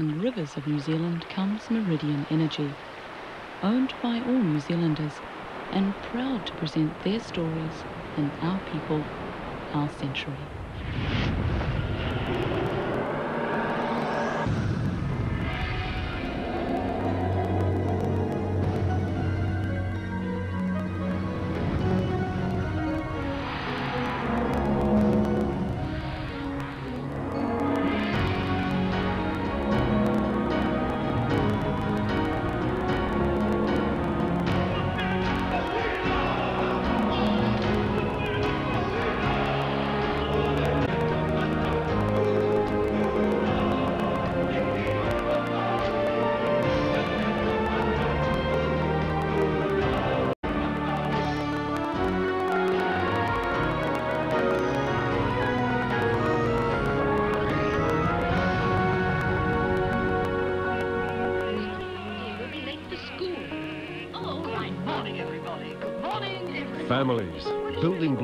and rivers of New Zealand comes Meridian Energy, owned by all New Zealanders and proud to present their stories in Our People, Our Century.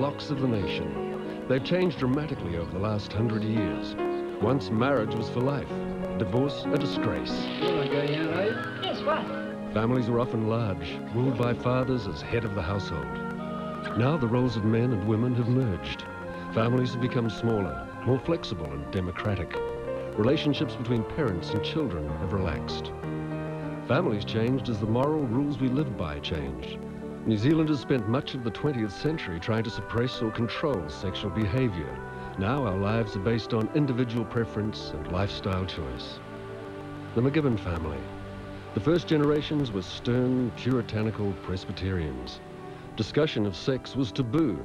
Blocks of the nation. They've changed dramatically over the last hundred years. Once marriage was for life, divorce a disgrace. Yes, what? Families were often large, ruled by fathers as head of the household. Now the roles of men and women have merged. Families have become smaller, more flexible and democratic. Relationships between parents and children have relaxed. Families changed as the moral rules we live by changed. New Zealanders spent much of the 20th century trying to suppress or control sexual behaviour. Now our lives are based on individual preference and lifestyle choice. The McGibbon family. The first generations were stern, puritanical Presbyterians. Discussion of sex was taboo,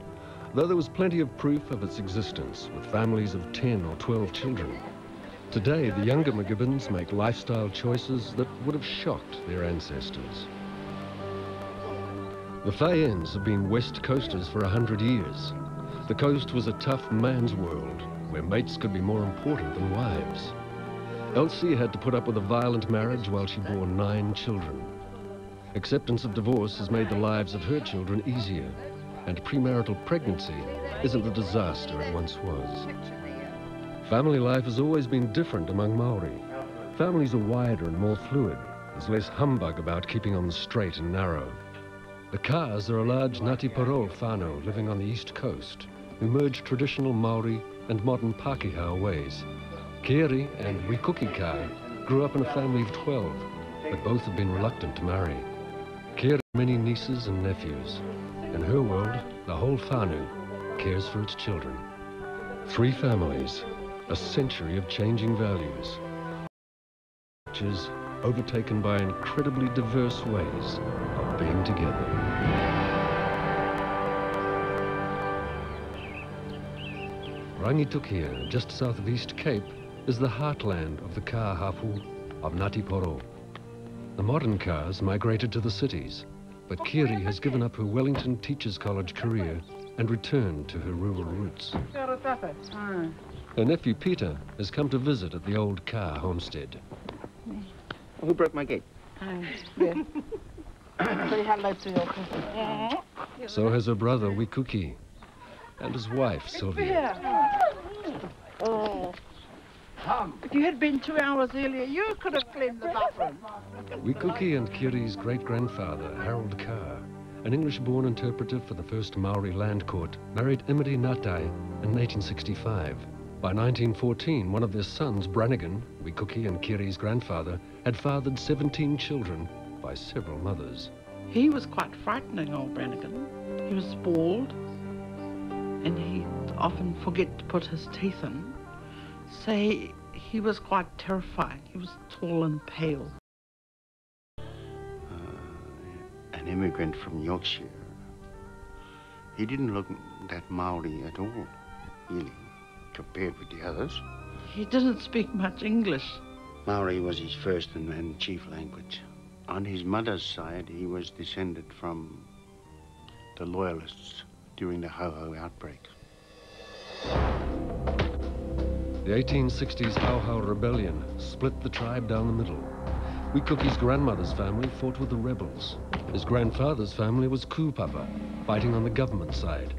though there was plenty of proof of its existence, with families of 10 or 12 children. Today, the younger McGibbons make lifestyle choices that would have shocked their ancestors. The Fayens have been West Coasters for a hundred years. The coast was a tough man's world, where mates could be more important than wives. Elsie had to put up with a violent marriage while she bore nine children. Acceptance of divorce has made the lives of her children easier, and premarital pregnancy isn't the disaster it once was. Family life has always been different among Maori. Families are wider and more fluid. There's less humbug about keeping on the straight and narrow. The Kaas are a large Ngati Porou whānau living on the east coast, who merge traditional Maori and modern Pākehā ways. Keri and Wi Kuki Kaa grew up in a family of 12, but both have been reluctant to marry. Keri has many nieces and nephews. In her world, the whole whānau cares for its children. Three families, a century of changing values. Which is overtaken by incredibly diverse ways of being together. Rangitukia, just south of East Cape, is the heartland of the Ka Hapu of Ngati Porou. The modern Kaas migrated to the cities, but Keri has given up her Wellington Teachers College career and returned to her rural roots. Her nephew Peter has come to visit at the old Kaa homestead. Who broke my gate? Say hello to your cousin. So has her brother Wi Kuki and his wife Sylvia. Oh. If you had been two hours earlier, you could have cleaned the bathroom. Wi Kuki and Keri's great-grandfather, Harold Carr, an English-born interpreter for the first Maori land court, married Imari Natai in 1865. By 1914, one of their sons, Brannigan, Wi Kuki and Keri's grandfather, had fathered 17 children by several mothers. He was quite frightening, old Brannigan. He was bald, and he'd often forget to put his teeth in. Say, he was quite terrifying. He was tall and pale. Uh, an immigrant from Yorkshire. He didn't look that Maori at all, really, compared with the others. He didn't speak much English. Maori was his first and, and chief language. On his mother's side, he was descended from the Loyalists during the Hauhau outbreak. The 1860s Hau Rebellion split the tribe down the middle. Wi Kuki's grandmother's family fought with the rebels. His grandfather's family was Kupapa, fighting on the government side.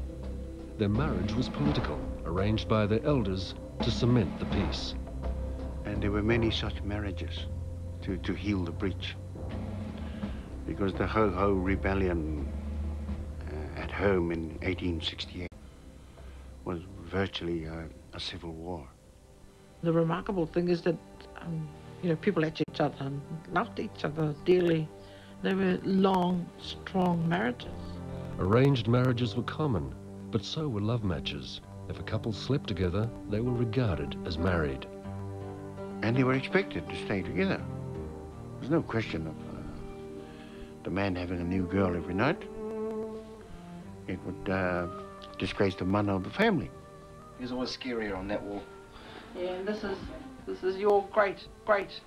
Their marriage was political, arranged by their elders to cement the peace. And there were many such marriages to, to heal the breach. Because the Hauhau rebellion uh, at home in 1868 was virtually a, a civil war. The remarkable thing is that, um, you know, people liked each other and loved each other dearly. They were long, strong marriages. Arranged marriages were common, but so were love matches. If a couple slept together, they were regarded as married. And they were expected to stay together. There's no question of the man having a new girl every night. It would uh, disgrace the man of the family. He was always scarier on that wall. Yeah, and this is this is your great, great,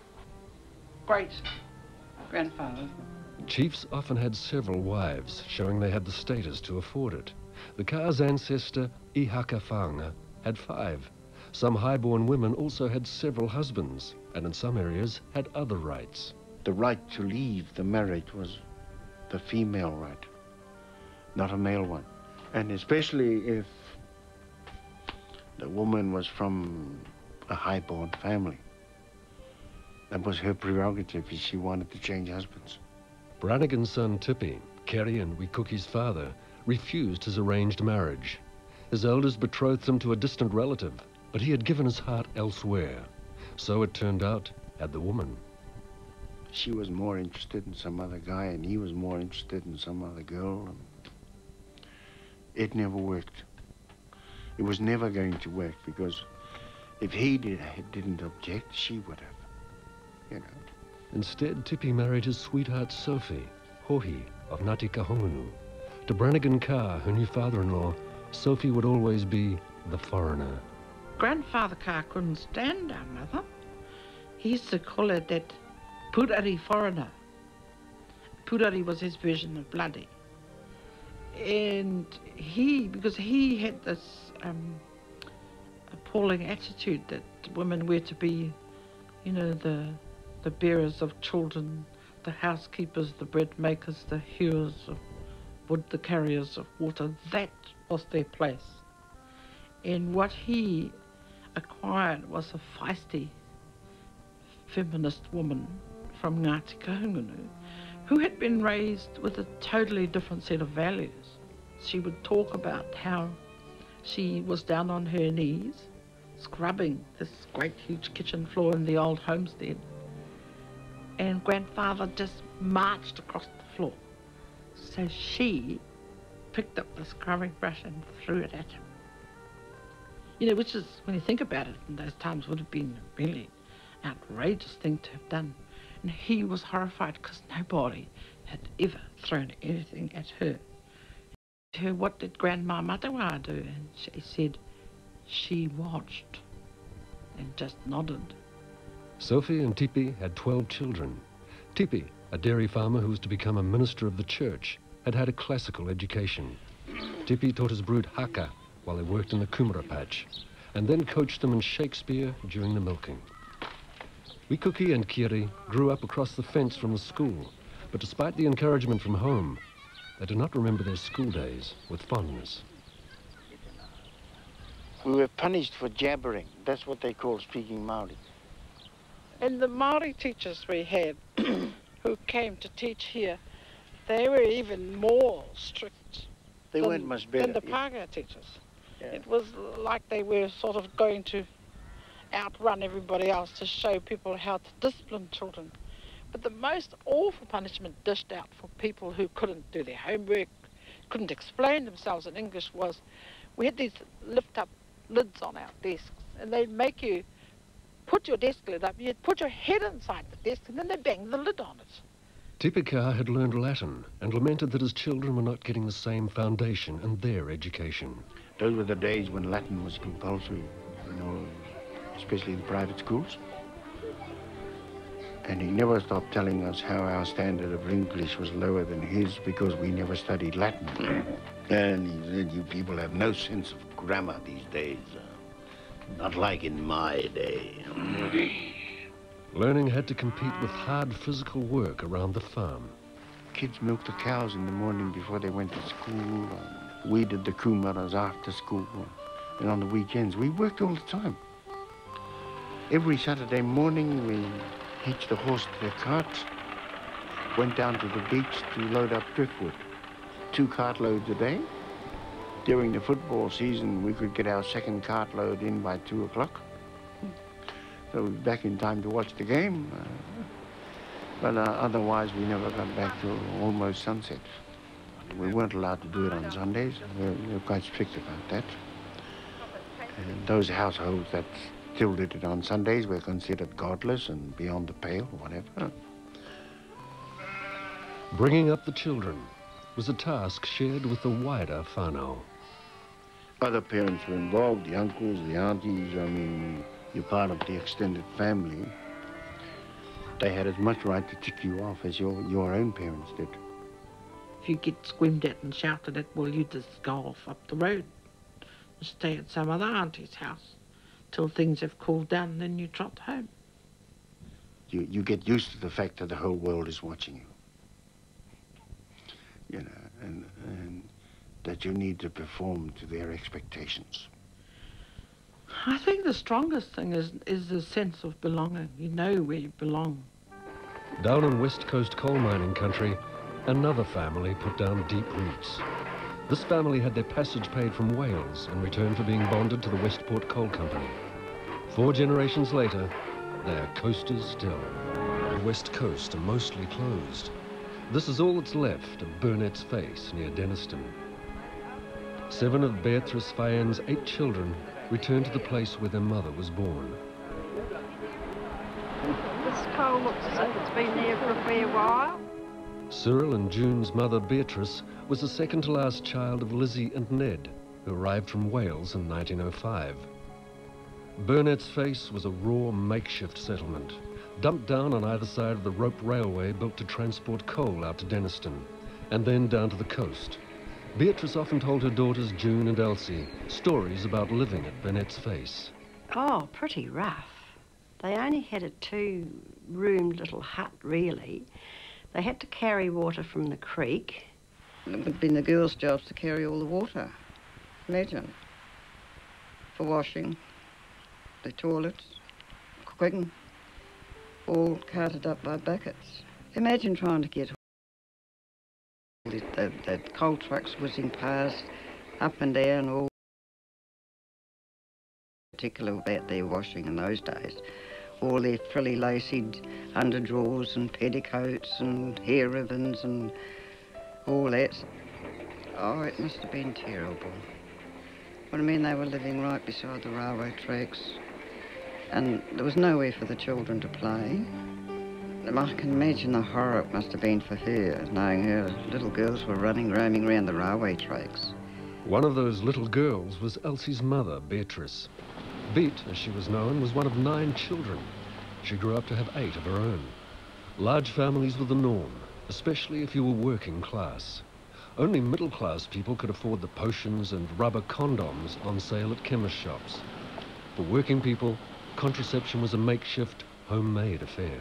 great grandfather. Chiefs often had several wives, showing they had the status to afford it. The Kaa's ancestor, Ihaka Whaanga, had five. Some highborn women also had several husbands, and in some areas had other rights. The right to leave the marriage was the female right, not a male one. And especially if the woman was from a highborn family. That was her prerogative if she wanted to change husbands. Brannigan's son Tipi, Keri and Wi Kuki's father, refused his arranged marriage. His elders betrothed him to a distant relative, but he had given his heart elsewhere. So it turned out, had the woman. She was more interested in some other guy, and he was more interested in some other girl. And it never worked. It was never going to work because if he did, didn't object, she would have. You know. Instead, Tipi married his sweetheart Sophie, Hohi of Ngati Kahungunu. To Brannigan Carr, her new father-in-law, Sophie would always be the foreigner. Grandfather Carr couldn't stand our mother. He used to call her that Purari foreigner. Purari was his version of bloody. And he, because he had this um, appalling attitude that women were to be, you know, the the bearers of children, the housekeepers, the bread makers, the hewers of wood, the carriers of water. That was their place. And what he acquired was a feisty feminist woman from Ngati Kahungunu who had been raised with a totally different set of values. She would talk about how she was down on her knees scrubbing this great huge kitchen floor in the old homestead and grandfather just marched across the floor. So she picked up the scrubbing brush and threw it at him. You know, which is, when you think about it, in those times would have been a really outrageous thing to have done. And he was horrified because nobody had ever thrown anything at her. Her, what did Grandma Matawa do? And she said, she watched and just nodded. Sophie and Tipi had 12 children. Tipi, a dairy farmer who was to become a minister of the church, had had a classical education. Tipi taught his brood haka while they worked in the kumara patch, and then coached them in Shakespeare during the milking. Wi Kuki and Keri grew up across the fence from the school, but despite the encouragement from home, they do not remember their school days with fondness. We were punished for jabbering. That's what they call speaking Maori. And the Maori teachers we had who came to teach here, they were even more strict They than, weren't much better. than the yeah. Pākehā teachers. Yeah. It was like they were sort of going to outrun everybody else to show people how to discipline children. But the most awful punishment dished out for people who couldn't do their homework, couldn't explain themselves in English was we had these lift up lids on our desks and they'd make you put your desk lid up, you'd put your head inside the desk and then they'd bang the lid on it. Tipi Kaa had learned Latin and lamented that his children were not getting the same foundation in their education. Those were the days when Latin was compulsory, you know, especially the private schools. And he never stopped telling us how our standard of English was lower than his because we never studied Latin. and he said, you people have no sense of grammar these days. Uh, not like in my day. Learning had to compete with hard physical work around the farm. Kids milked the cows in the morning before they went to school. And we did the kumaras after school. And on the weekends, we worked all the time. Every Saturday morning we hitched the horse to the cart, went down to the beach to load up driftwood. Two cartloads a day. During the football season, we could get our second cartload in by two o'clock. So we were back in time to watch the game. Uh, but uh, otherwise, we never got back till almost sunset. We weren't allowed to do it on Sundays. We were, we're quite strict about that. And those households that still did it on Sundays were considered godless and beyond the pale whatever. Bringing up the children was a task shared with the wider whānau. Other parents were involved, the uncles, the aunties, I mean, you're part of the extended family. They had as much right to tick you off as your, your own parents did. If you get screamed at and shouted at, well, you just go off up the road. And stay at some other auntie's house till things have cooled down, then you trot home. You, you get used to the fact that the whole world is watching you. You know, and, and that you need to perform to their expectations. I think the strongest thing is, is the sense of belonging. You know where you belong. Down in West Coast coal mining country, another family put down deep roots. This family had their passage paid from Wales in return for being bonded to the Westport Coal Company. Four generations later, they are coasters still. The West Coast are mostly closed. This is all that's left of Burnett's Face near Denniston. Seven of Beatrice Fayen's eight children returned to the place where their mother was born. This coal looks as if it's been there for a fair while. Cyril and June's mother, Beatrice, was the second to last child of Lizzie and Ned, who arrived from Wales in 1905. Burnett's Face was a raw makeshift settlement, dumped down on either side of the rope railway built to transport coal out to Denniston, and then down to the coast. Beatrice often told her daughters June and Elsie stories about living at Burnett's Face. Oh, pretty rough. They only had a two-roomed little hut, really. They had to carry water from the creek. It would have been the girls' jobs to carry all the water. Imagine. For washing, the toilets, cooking, all carted up by buckets. Imagine trying to get the, the, coal trucks whizzing past, up and down, all particular about their washing in those days. All their frilly lacy underdrawers and petticoats and hair ribbons and all that. Oh, it must have been terrible. But I mean, they were living right beside the railway tracks, and there was nowhere for the children to play. I can imagine the horror it must have been for her, knowing her little girls were running, roaming around the railway tracks. One of those little girls was Elsie's mother, Beatrice. Beat, as she was known, was one of nine children. She grew up to have eight of her own. Large families were the norm, especially if you were working class. Only middle-class people could afford the potions and rubber condoms on sale at chemist shops. For working people, contraception was a makeshift, homemade affair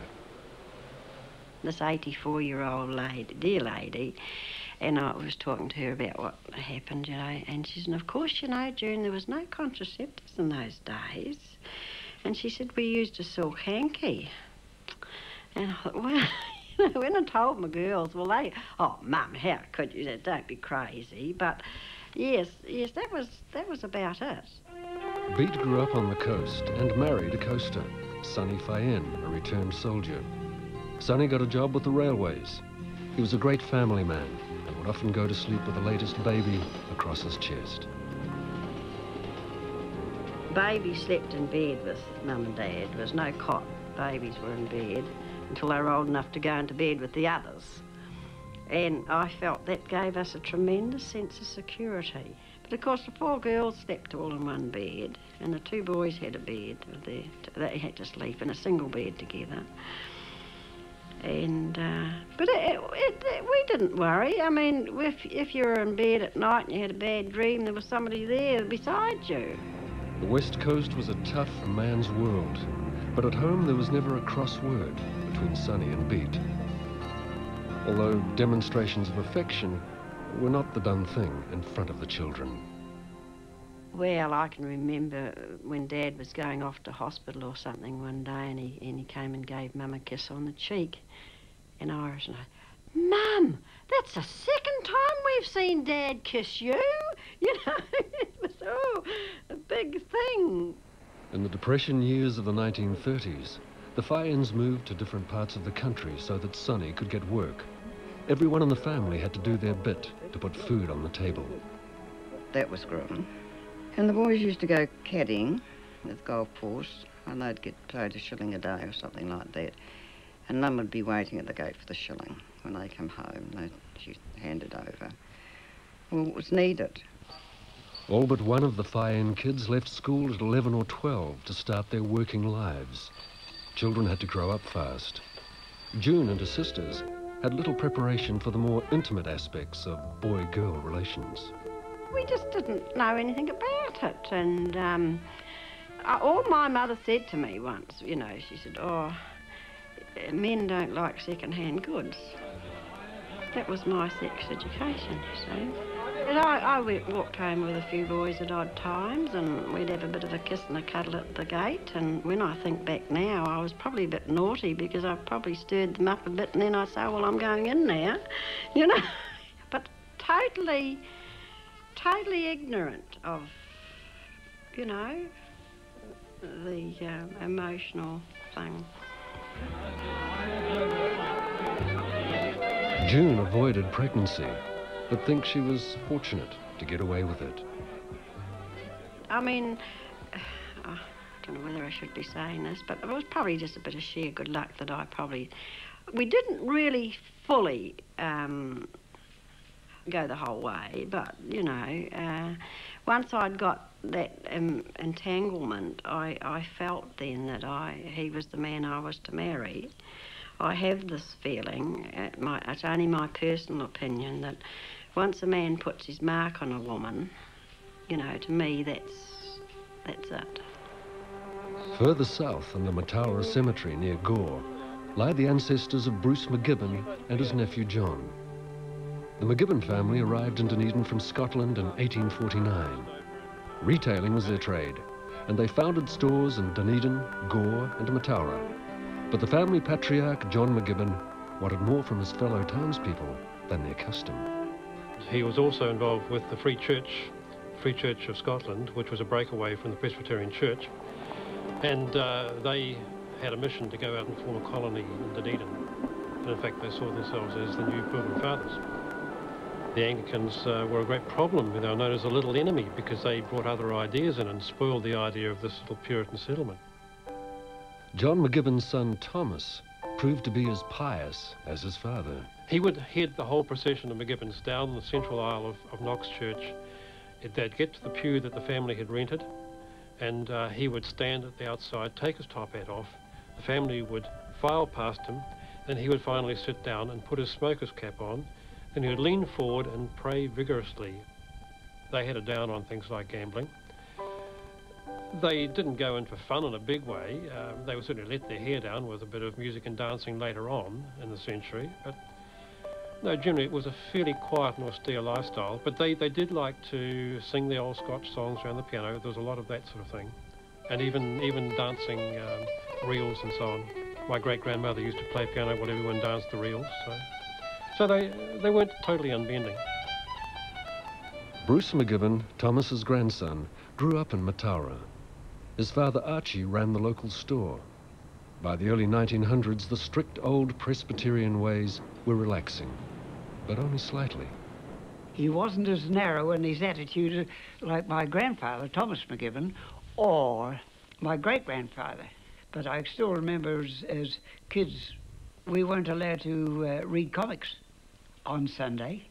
this 84 year old lady, dear lady, and I was talking to her about what happened, you know, and she said, of course, you know, June, there was no contraceptives in those days. And she said, we used a silk hanky. And I thought, well, you know, when I told my girls, well, they, oh, Mum, how could you? Don't be crazy. But yes, yes, that was that was about it. Beat grew up on the coast and married a coaster, Sonny Fayen, a returned soldier. Sonny got a job with the railways. He was a great family man and would often go to sleep with the latest baby across his chest. Baby slept in bed with mum and dad. There was no cot. Babies were in bed until they were old enough to go into bed with the others. And I felt that gave us a tremendous sense of security. But of course, the four girls slept all in one bed, and the two boys had a bed. They had to sleep in a single bed together and uh, but it, it, it, we didn't worry. I mean, if if you were in bed at night and you had a bad dream, there was somebody there beside you. The West Coast was a tough man's world, but at home there was never a cross word between Sonny and Beat. Although demonstrations of affection were not the done thing in front of the children. Well, I can remember when Dad was going off to hospital or something one day, and he and he came and gave Mum a kiss on the cheek, and Iris and I, Mum, that's the second time we've seen Dad kiss you. You know, it was oh a big thing. In the Depression years of the 1930s, the Fyans moved to different parts of the country so that Sonny could get work. Everyone in the family had to do their bit to put food on the table. That was growing. And the boys used to go caddying at the golf course, and they'd get paid a shilling a day or something like that. And Mum would be waiting at the gate for the shilling when they come home. They, she'd hand it over. Well, it was needed. All but one of the Fyan kids left school at 11 or 12 to start their working lives. Children had to grow up fast. June and her sisters had little preparation for the more intimate aspects of boy-girl relations. We just didn't know anything about it, and um, all my mother said to me once, you know, she said, "Oh, men don't like second-hand goods." That was my sex education, you see. And I, I went, walked home with a few boys at odd times, and we'd have a bit of a kiss and a cuddle at the gate. And when I think back now, I was probably a bit naughty because I probably stirred them up a bit, and then I say, "Well, I'm going in now," you know. but totally, totally ignorant of, you know, the uh, emotional thing. June avoided pregnancy, but thinks she was fortunate to get away with it. I mean, I don't know whether I should be saying this, but it was probably just a bit of sheer good luck that I probably. We didn't really fully um, go the whole way, but, you know, uh, once I'd got that um, entanglement, I, I felt then that I he was the man I was to marry. I have this feeling, my, it's only my personal opinion, that once a man puts his mark on a woman, you know, to me, that's, that's it. Further south in the Mataura Cemetery near Gore lie the ancestors of Bruce McGibbon and his nephew John. The McGibbon family arrived in Dunedin from Scotland in 1849. Retailing was their trade, and they founded stores in Dunedin, Gore and Mataura. But the family patriarch, John McGibbon, wanted more from his fellow townspeople than their custom. He was also involved with the Free Church, Free Church of Scotland, which was a breakaway from the Presbyterian Church. And uh, they had a mission to go out and form a colony in Dunedin. And in fact, they saw themselves as the new Pilgrim Fathers. The Anglicans uh, were a great problem. They were known as a little enemy because they brought other ideas in and spoiled the idea of this little Puritan settlement. John McGibbon's son Thomas proved to be as pious as his father. He would head the whole procession of McGibbons down the central aisle of, of Knox Church. They'd get to the pew that the family had rented, and uh, he would stand at the outside, take his top hat off. The family would file past him, then he would finally sit down and put his smoker's cap on. Then he would lean forward and pray vigorously. They had a down on things like gambling. They didn't go in for fun in a big way. Um, they would certainly let their hair down with a bit of music and dancing later on in the century. But no, generally it was a fairly quiet and austere lifestyle. But they, they did like to sing the old Scotch songs around the piano. There was a lot of that sort of thing. And even, even dancing um, reels and so on. My great-grandmother used to play piano while everyone danced the reels. So, so they, they weren't totally unbending. Bruce McGibbon, Thomas's grandson, grew up in Mataura. His father Archie ran the local store. By the early 1900s, the strict old Presbyterian ways were relaxing, but only slightly. He wasn't as narrow in his attitude like my grandfather, Thomas McGibbon, or my great-grandfather. But I still remember as, as kids, we weren't allowed to uh, read comics on Sunday.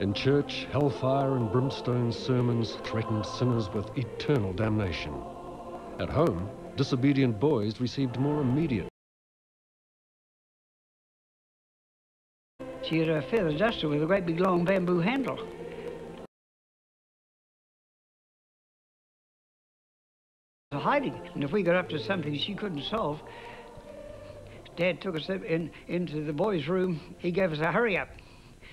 In church, hellfire and brimstone sermons threatened sinners with eternal damnation. At home, disobedient boys received more immediate. She had a feather duster with a great big long bamboo handle. Hiding, and if we got up to something she couldn't solve, Dad took us in into the boys' room. He gave us a hurry up,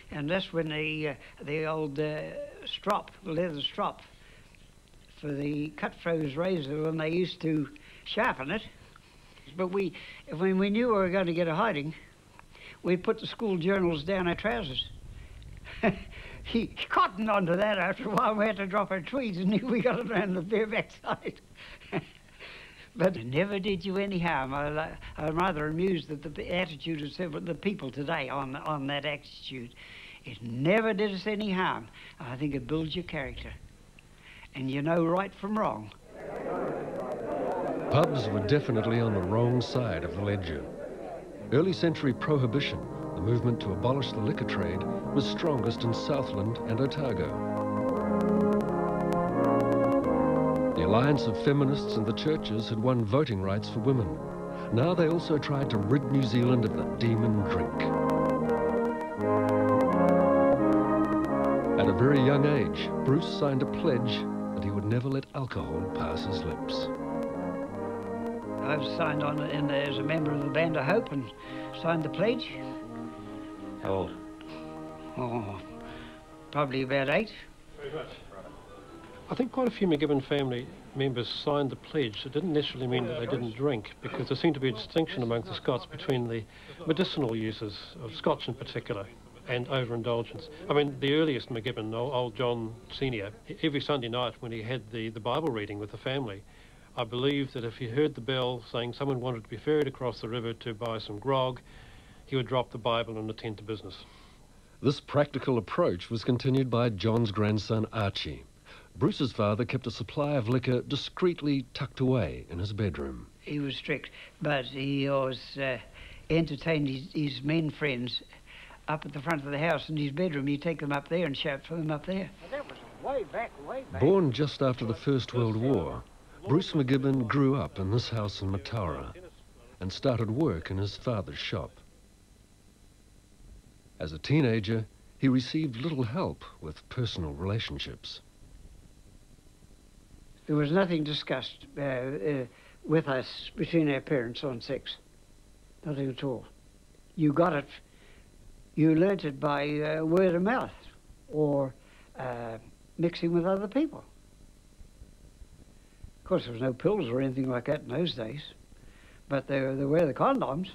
and that's when the uh, the old uh, strop, the leather strop, for the cut-throat razor when they used to sharpen it. But we, when we knew we were going to get a hiding, we put the school journals down our trousers. he cottoned onto that after a while. We had to drop our tweeds and we got it around the bare backside. but it never did you any harm. I, I'm rather amused at the attitude of the people today on, on that attitude. It never did us any harm. I think it builds your character. And you know right from wrong. Pubs were definitely on the wrong side of the ledger. Early century prohibition, the movement to abolish the liquor trade, was strongest in Southland and Otago. The alliance of feminists and the churches had won voting rights for women. Now they also tried to rid New Zealand of the demon drink. At a very young age, Bruce signed a pledge that he would never let alcohol pass his lips. I've signed on in, as a member of the Band of Hope and signed the pledge. How old? Oh, probably about eight. Very much. I think quite a few McGibbon family members signed the pledge. It didn't necessarily mean that they didn't drink, because there seemed to be a distinction among the Scots between the medicinal uses of Scotch in particular and overindulgence. I mean, the earliest McGibbon, old, old John Senior, every Sunday night when he had the, the Bible reading with the family, I believe that if he heard the bell saying someone wanted to be ferried across the river to buy some grog, he would drop the Bible and attend to business. This practical approach was continued by John's grandson Archie. Bruce's father kept a supply of liquor discreetly tucked away in his bedroom. He was strict, but he always uh, entertained his, his men friends up at the front of the house in his bedroom. He'd take them up there and shout for them up there. That was way back, way back. Born just after the First World War, Bruce McGibbon grew up in this house in Mataura and started work in his father's shop. As a teenager, he received little help with personal relationships. There was nothing discussed uh, uh, with us between our parents on sex. Nothing at all. You got it, you learnt it by uh, word of mouth or uh, mixing with other people. Of course, there was no pills or anything like that in those days, but there, there were the condoms.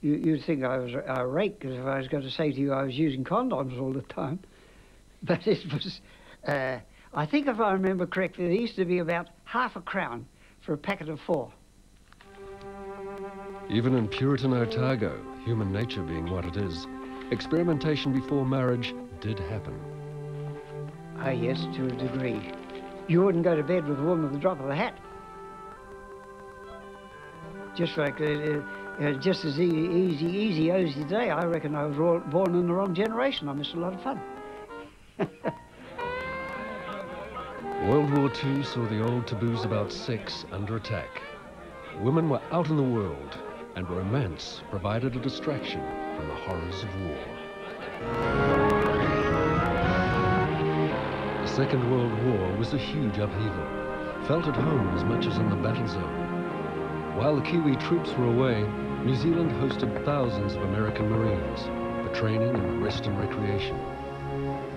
You, you'd think I was a rake because if I was going to say to you I was using condoms all the time. But it was, uh, I think if I remember correctly, there used to be about half a crown for a packet of four. Even in Puritan Otago, human nature being what it is, experimentation before marriage did happen. Ah, yes, to a degree. You wouldn't go to bed with a woman with the drop of a hat. Just like, uh, uh, uh, just as easy, easy, easy as today, I reckon I was born in the wrong generation. I missed a lot of fun. World War II saw the old taboos about sex under attack. Women were out in the world, and romance provided a distraction from the horrors of war. Second World War was a huge upheaval, felt at home as much as in the battle zone. While the Kiwi troops were away, New Zealand hosted thousands of American Marines for training and rest and recreation.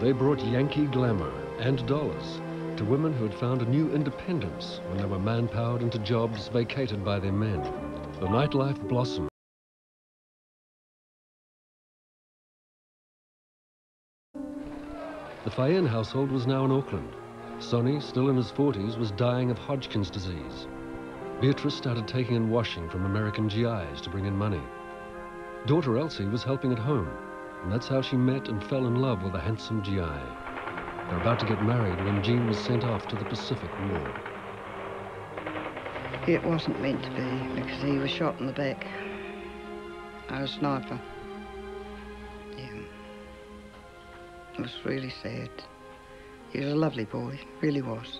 They brought Yankee glamour and dollars to women who had found a new independence when they were manpowered into jobs vacated by their men. The nightlife blossomed. The Fayen household was now in Auckland. Sonny, still in his 40s, was dying of Hodgkin's disease. Beatrice started taking in washing from American GIs to bring in money. Daughter Elsie was helping at home, and that's how she met and fell in love with a handsome GI. They were about to get married when Jean was sent off to the Pacific War. It wasn't meant to be because he was shot in the back. I was sniper. It was really sad. He was a lovely boy, really was.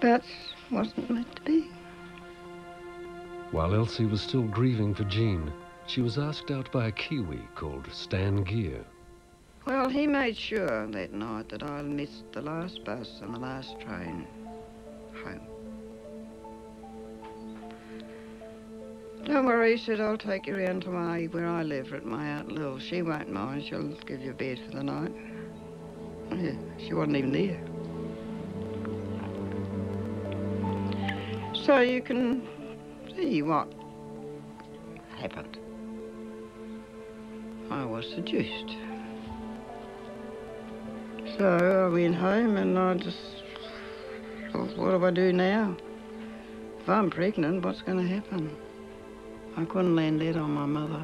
But wasn't meant to be. While Elsie was still grieving for Jean, she was asked out by a Kiwi called Stan Gear. Well, he made sure that night that I missed the last bus and the last train home. Don't worry, said, I'll take you round to my, where I live at my Aunt Lil. She won't mind. She'll give you a bed for the night. Yeah, she wasn't even there. So you can see what happened. I was seduced. So I went home and I just thought, what do I do now? If I'm pregnant, what's going to happen? I couldn't land that on my mother.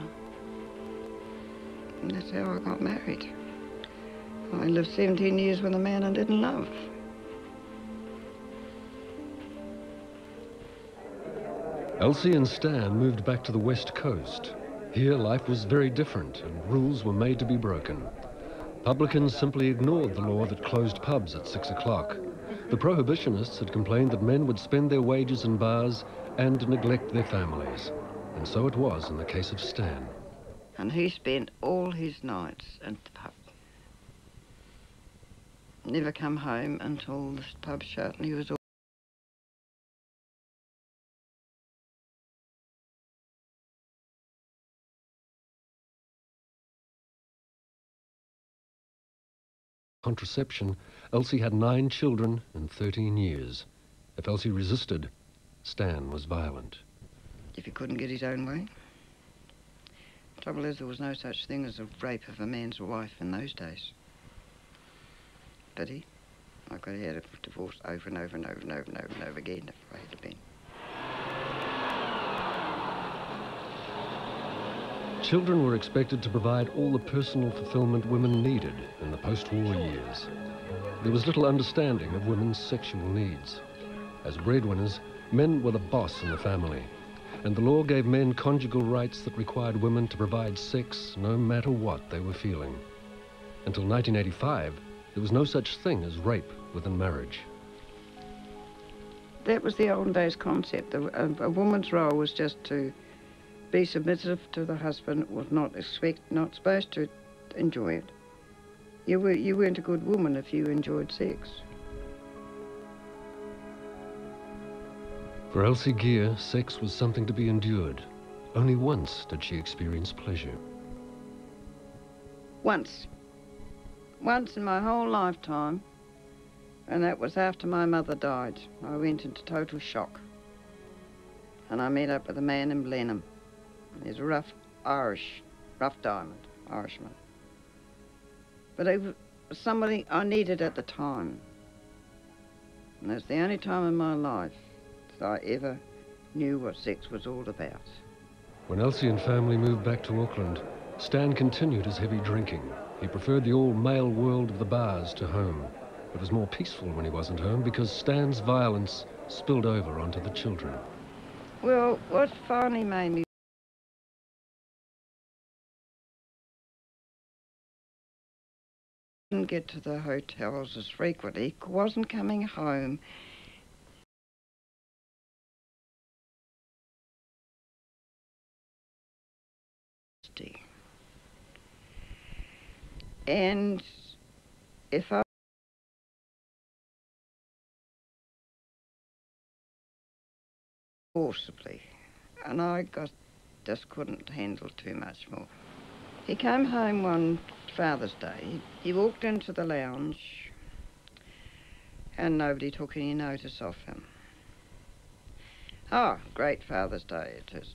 And that's how I got married. I lived 17 years with a man I didn't love. Elsie and Stan moved back to the west coast. Here life was very different and rules were made to be broken. Publicans simply ignored the law that closed pubs at six o'clock. The prohibitionists had complained that men would spend their wages in bars and neglect their families. And so it was in the case of Stan. And he spent all his nights at the pub. Never come home until the pub shut and he was all contraception, Elsie had nine children in 13 years. If Elsie resisted, Stan was violent. If he couldn't get his own way. Trouble is, there was no such thing as a rape of a man's wife in those days. But he, I could have had a divorce over and over and over and over and over and over again if I had been. Children were expected to provide all the personal fulfillment women needed in the post-war years. There was little understanding of women's sexual needs. As breadwinners, men were the boss in the family, and the law gave men conjugal rights that required women to provide sex no matter what they were feeling. Until 1985, there was no such thing as rape within marriage. That was the olden days concept. A, woman's role was just to be submissive to the husband, was not expect, not supposed to enjoy it. You, were, you weren't a good woman if you enjoyed sex. For Elsie Gear, sex was something to be endured. Only once did she experience pleasure. Once. Once in my whole lifetime, and that was after my mother died. I went into total shock. And I met up with a man in Blenheim. He's a rough Irish, rough diamond, Irishman. But he was somebody I needed at the time. And that's the only time in my life that I ever knew what sex was all about. When Elsie and family moved back to Auckland, Stan continued his heavy drinking. He preferred the all-male world of the bars to home. It was more peaceful when he wasn't home because Stan's violence spilled over onto the children. Well, what finally made me didn't get to the hotels as frequently, wasn't coming home. And if I forcibly, and I got just couldn't handle too much more. He came home one Father's Day. He walked into the lounge, and nobody took any notice of him. Ah, great Father's Day it is,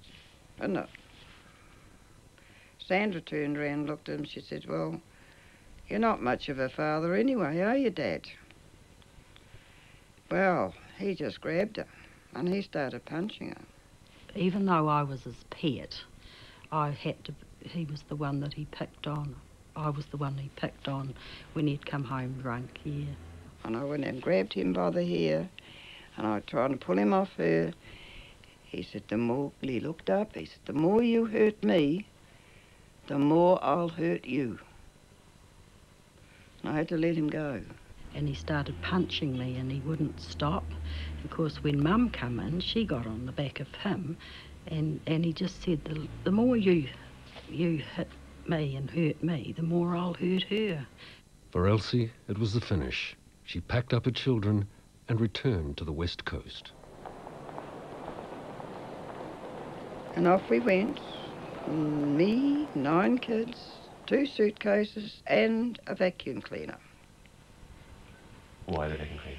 isn't it? Sandra turned around looked at him. She said, Well, you're not much of a father anyway, are you, Dad? Well, he just grabbed her and he started punching her. Even though I was his pet, I had to. He was the one that he picked on. I was the one he picked on when he'd come home drunk. Yeah. And I went and grabbed him by the hair and I tried to pull him off her. He said, The more, he looked up, he said, The more you hurt me, the more I'll hurt you. And I had to let him go. And he started punching me and he wouldn't stop. Of course, when Mum come in, she got on the back of him and, and he just said, the, the more you, you hit me and hurt me, the more I'll hurt her. For Elsie, it was the finish. She packed up her children and returned to the west coast. And off we went. Me, nine kids, two suitcases, and a vacuum cleaner. Why the vacuum cleaner?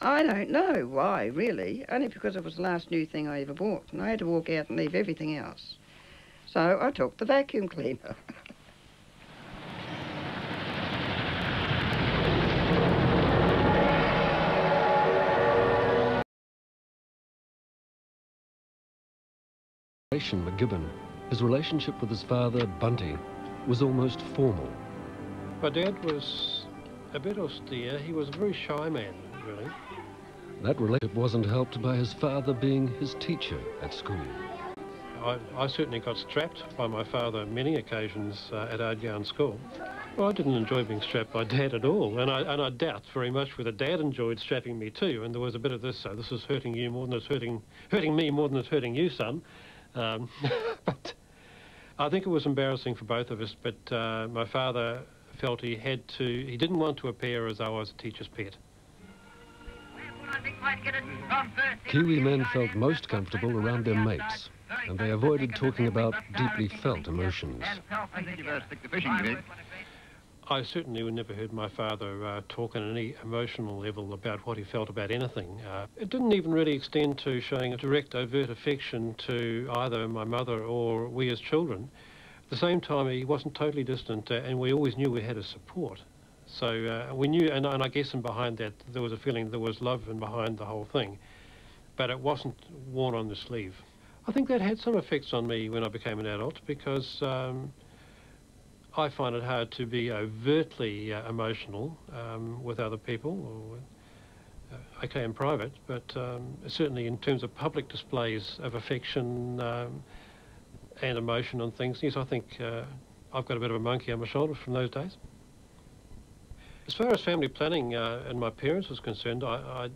I don't know why, really. Only because it was the last new thing I ever bought, and I had to walk out and leave everything else. So I took the vacuum cleaner. McGibbon, his relationship with his father, Bunty, was almost formal. My dad was a bit austere. He was a very shy man, really. That relationship wasn't helped by his father being his teacher at school. I, I certainly got strapped by my father on many occasions uh, at Ardgowan School. Well, I didn't enjoy being strapped by Dad at all, and I, and I doubt very much whether Dad enjoyed strapping me too. And there was a bit of this, so this is hurting you more than it's hurting, hurting me more than it's hurting you, son. Um, but I think it was embarrassing for both of us, but uh, my father felt he had to, he didn't want to appear as though I was a teacher's pet. Kiwi men felt most comfortable around their mates, and they avoided talking about deeply felt emotions. I certainly never heard my father uh, talk on any emotional level about what he felt about anything. Uh, it didn't even really extend to showing a direct, overt affection to either my mother or we as children. At the same time, he wasn't totally distant, uh, and we always knew we had his support. So uh, we knew, and, and I guess in behind that, there was a feeling there was love in behind the whole thing, but it wasn't worn on the sleeve. I think that had some effects on me when I became an adult because um, I find it hard to be overtly uh, emotional um, with other people, or uh, okay in private, but um, certainly in terms of public displays of affection um, and emotion on things, yes, I think uh, I've got a bit of a monkey on my shoulder from those days. As far as family planning uh, and my parents was concerned, I, I,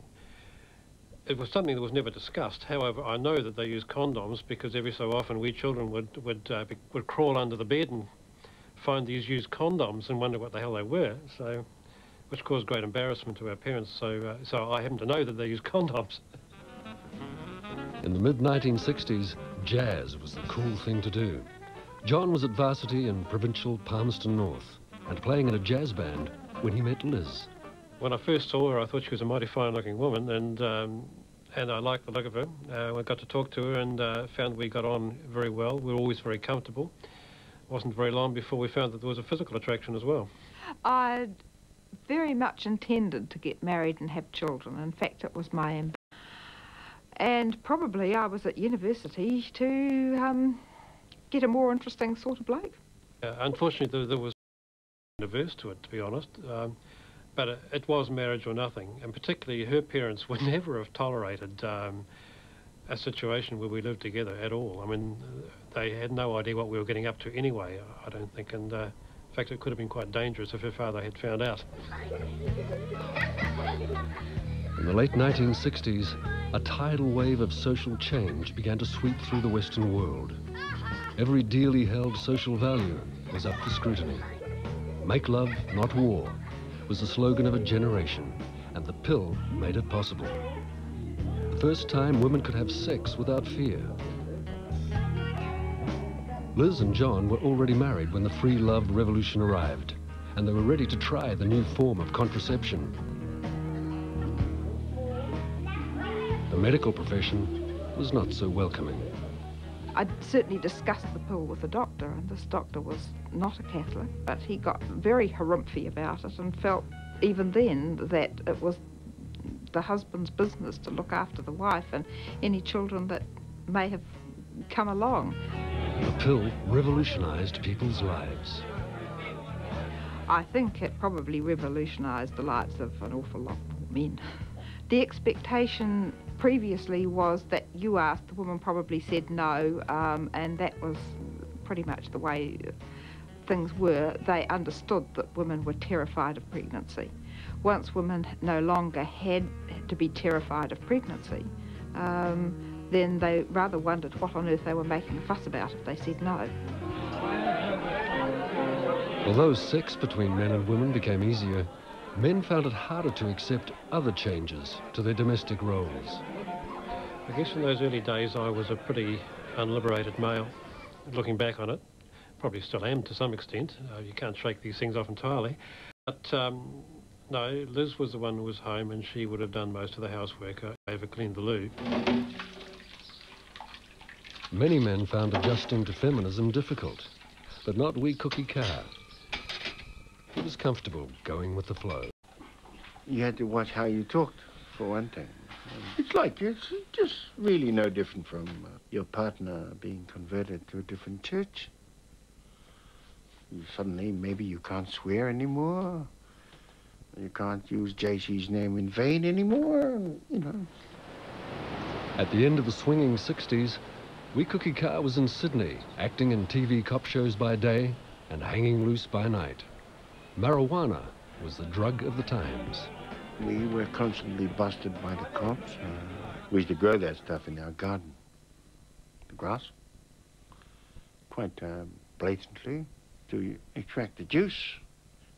it was something that was never discussed. However, I know that they used condoms because every so often we children would would uh, be, would crawl under the bed and find these used condoms and wonder what the hell they were. So, which caused great embarrassment to our parents. So, uh, so I happen to know that they used condoms. In the mid 1960s, jazz was the cool thing to do. John was at varsity in provincial Palmerston North and playing in a jazz band when he met Liz. When I first saw her, I thought she was a mighty fine-looking woman, and um, and I liked the look of her. Uh, I got to talk to her and uh, found we got on very well. We were always very comfortable wasn't very long before we found that there was a physical attraction as well. I very much intended to get married and have children. In fact, it was my ambition. And probably I was at university to um, get a more interesting sort of bloke. Uh, unfortunately, there, there, was averse to it, to be honest. Um, but it, it, was marriage or nothing. And particularly her parents would never have tolerated um, a situation where we lived together at all. I mean, they had no idea what we were getting up to anyway, I don't think. And uh, in fact, it could have been quite dangerous if her father had found out. In the late 1960s, a tidal wave of social change began to sweep through the Western world. Every dearly held social value was up for scrutiny. Make love, not war, was the slogan of a generation, and the pill made it possible The first time women could have sex without fear. Liz and John were already married when the free love revolution arrived, and they were ready to try the new form of contraception. The medical profession was not so welcoming. I'd certainly discussed the pill with the doctor, and this doctor was not a Catholic, but he got very harumphy about it and felt even then that it was the husband's business to look after the wife and any children that may have come along. The pill revolutionized people's lives. I think it probably revolutionized the lives of an awful lot of men. The expectation previously was that you asked, the woman probably said no, um, and that was pretty much the way things were. They understood that women were terrified of pregnancy once women no longer had to be terrified of pregnancy, um, then they rather wondered what on earth they were making a fuss about if they said no. Although sex between men and women became easier, men found it harder to accept other changes to their domestic roles. I guess in those early days I was a pretty unliberated male. Looking back on it, probably still am to some extent. Uh, you can't shake these things off entirely. But um, No, Liz was the one who was home and she would have done most of the housework. I ever cleaned the loo. Many men found adjusting to feminism difficult, but not Wi Kuki Kaa. He was comfortable going with the flow. You had to watch how you talked, for one thing. It's like it's just really no different from uh, your partner being converted to a different church. You suddenly, maybe you can't swear anymore. You can't use JC's name in vain anymore, you know. At the end of the swinging 60s, Wi Kuki Kaa was in Sydney, acting in TV cop shows by day and hanging loose by night. Marijuana was the drug of the times. We were constantly busted by the cops. Uh, we used to grow that stuff in our garden. The grass. Quite uh, blatantly. To extract the juice,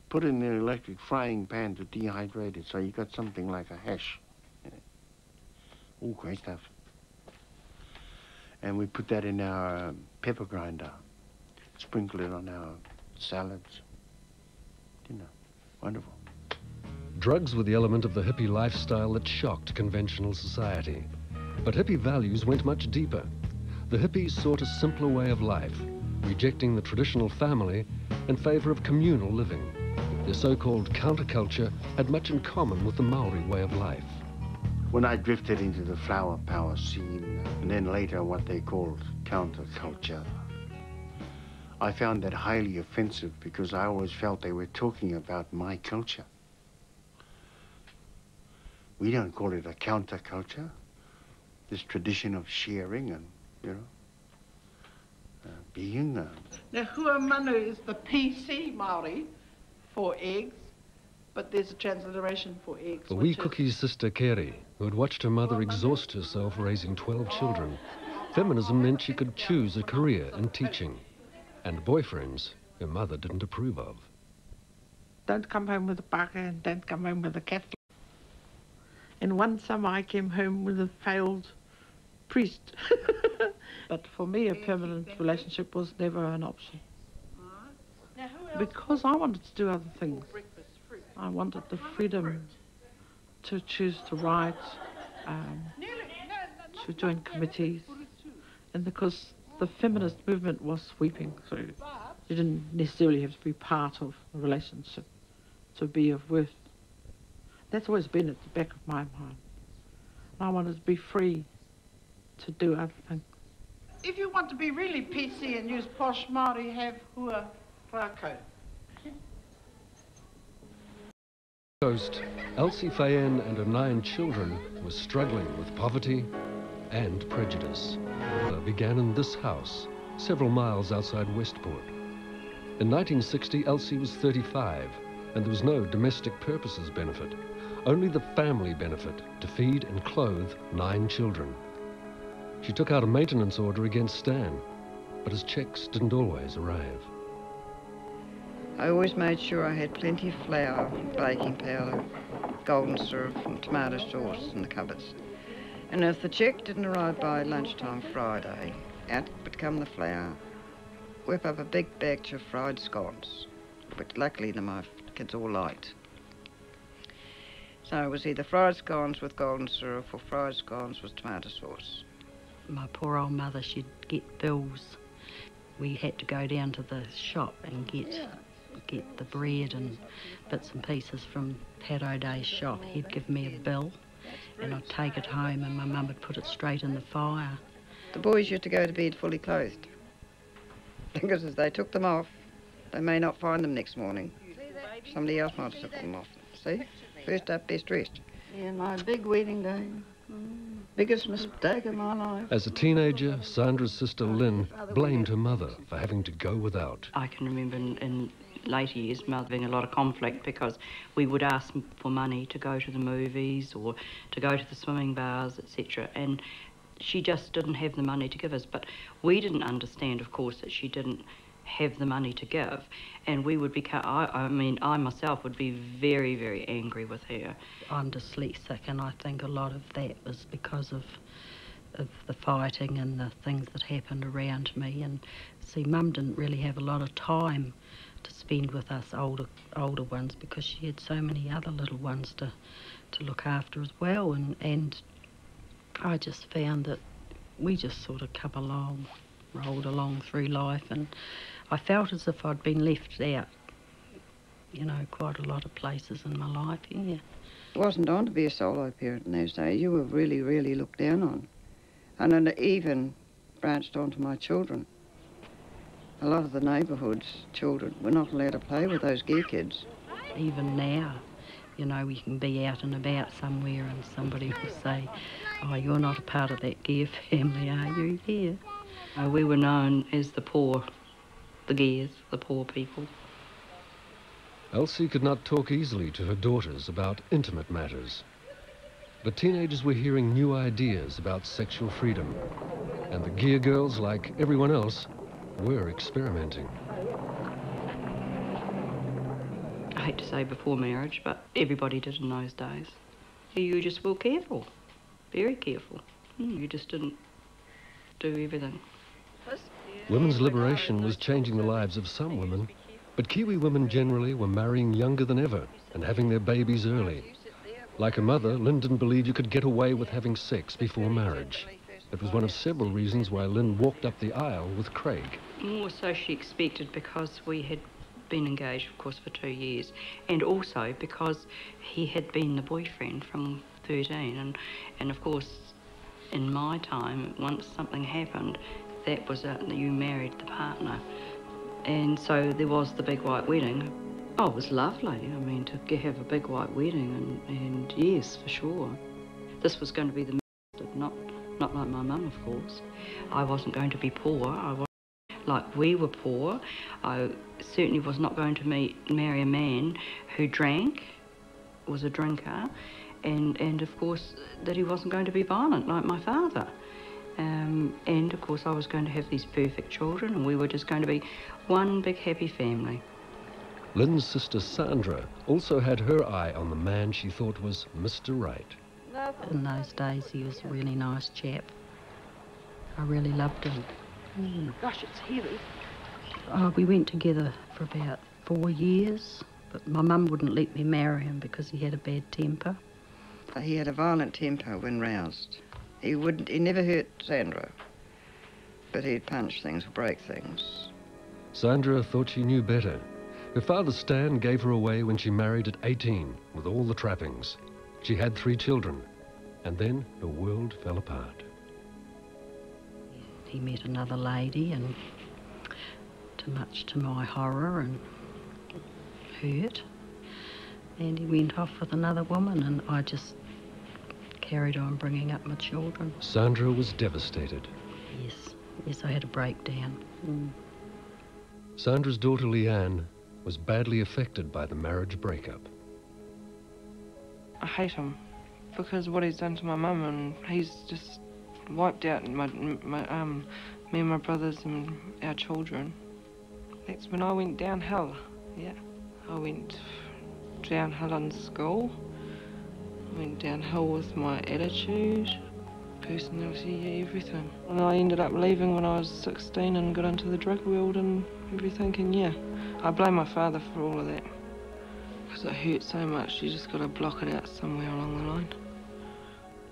put it in an electric frying pan to dehydrate it so you got something like a hash. All great stuff. And we put that in our uh, pepper grinder. Sprinkle it on our salads. You know, wonderful. Drugs were the element of the hippie lifestyle that shocked conventional society. But hippie values went much deeper. The hippies sought a simpler way of life, rejecting the traditional family in favor of communal living. Their so-called counterculture had much in common with the Maori way of life. When I drifted into the flower power scene, and then later what they called counterculture, I found that highly offensive because I always felt they were talking about my culture. We don't call it a counterculture. This tradition of sharing and, you know, uh, being. Uh, Now, hua manu is the PC Maori for eggs, but there's a transliteration for eggs. The Wi Kuki's sister Keri, who had watched her mother exhaust herself raising 12 children, feminism meant she could choose a career in teaching, and boyfriends her mother didn't approve of. Don't come home with a bugger and don't come home with a cat. And one summer I came home with a failed priest. but for me, a permanent relationship was never an option. Because I wanted to do other things. I wanted the freedom to choose to write, um, to join committees, and because the feminist movement was sweeping through, you didn't necessarily have to be part of a relationship to be of worth. That's always been at the back of my mind. I wanted to be free to do other things. If you want to be really PC and use posh Māori, have hua rākau. Coast, Elsie Fayen and her nine children were struggling with poverty and prejudice. It began in this house, several miles outside Westport. In 1960, Elsie was 35, and there was no domestic purposes benefit, only the family benefit to feed and clothe nine children. She took out a maintenance order against Stan, but his checks didn't always arrive. I always made sure I had plenty of flour, baking powder, golden syrup and tomato sauce in the cupboards. And if the check didn't arrive by lunchtime Friday, out would come the flour. Whip up a big batch of fried scones, which luckily the my kids all liked. So it was either fried scones with golden syrup or fried scones with tomato sauce. My poor old mother, she'd get bills. We had to go down to the shop and get get the bread and bits and pieces from Pat O'Day's shop. He'd give me a bill and I'd take it home and my mum would put it straight in the fire. The boys used to go to bed fully clothed. Because as they took them off, they may not find them next morning. Somebody else might have took them off. See? First up, best dressed. Yeah, my big wedding day. Mm, Biggest mistake of my life. As a teenager, Sandra's sister Lynn blamed her mother for having to go without. I can remember in, in later years having a lot of conflict because we would ask for money to go to the movies or to go to the swimming bars, etc. And she just didn't have the money to give us. But we didn't understand, of course, that she didn't have the money to give. And we would become, I, I mean, I myself would be very, very angry with her. I'm dyslexic, and I think a lot of that was because of of the fighting and the things that happened around me. And see, Mum didn't really have a lot of time to spend with us older older ones because she had so many other little ones to to look after as well and and I just found that we just sort of come along rolled along through life and I felt as if I'd been left out you know quite a lot of places in my life yeah It wasn't on to be a solo parent in those days. You were really, really looked down on. And it even branched onto my children. A lot of the neighbourhood's children were not allowed to play with those gear kids. even now, you know, we can be out and about somewhere and somebody will say, oh, you're not a part of that gear family, are you? Yeah. Uh, we were known as the poor, the gears, the poor people. Elsie could not talk easily to her daughters about intimate matters. But teenagers were hearing new ideas about sexual freedom, and the gear girls, like everyone else, were experimenting. I hate to say before marriage, but everybody did in those days. You just were careful, very careful. Hmm, You just didn't do everything. Women's liberation was changing the lives of some women, but Kiwi women generally were marrying younger than ever and having their babies early. Like a mother, Lynn didn't you could get away with having sex before marriage. It was one of several reasons why Lynn walked up the aisle with Craig. More so she expected because we had been engaged, of course, for two years, and also because he had been the boyfriend from 13. And, and of course, in my time, once something happened, that was a, you married the partner. And so there was the big white wedding. Oh, it was lovely. I mean, to have a big white wedding, and, and yes, for sure. This was going to be the not not like my mum, of course. I wasn't going to be poor. I was like we were poor. I certainly was not going to meet, marry a man who drank, was a drinker, and and of course that he wasn't going to be violent like my father. Um, and of course I was going to have these perfect children, and we were just going to be one big happy family. Lynn's sister Sandra also had her eye on the man she thought was Mr. Right. In those days, he was a really nice chap. I really loved him. Mm. Gosh, it's heavy. Oh, we went together for about four years, but my mum wouldn't let me marry him because he had a bad temper. He had a violent temper when roused. He wouldn't. He never hurt Sandra, but he'd punch things, break things. Sandra thought she knew better. Her father Stan gave her away when she married at 18 with all the trappings. She had three children, and then the world fell apart. He met another lady, and to much to my horror and hurt, and he went off with another woman, and I just carried on bringing up my children. Sandra was devastated. Yes, yes, I had a breakdown. Mm. Sandra's daughter Leanne was badly affected by the marriage breakup. I hate him because what he's done to my mum, and he's just wiped out my, my um, me and my brothers and our children. That's when I went downhill. Yeah, I went downhill in school. I went downhill with my attitude, personality, yeah, everything. And I ended up leaving when I was 16 and got into the drug world and everything. And yeah, I blame my father for all of that. Because it hurt so much, you just got to block it out somewhere along the line.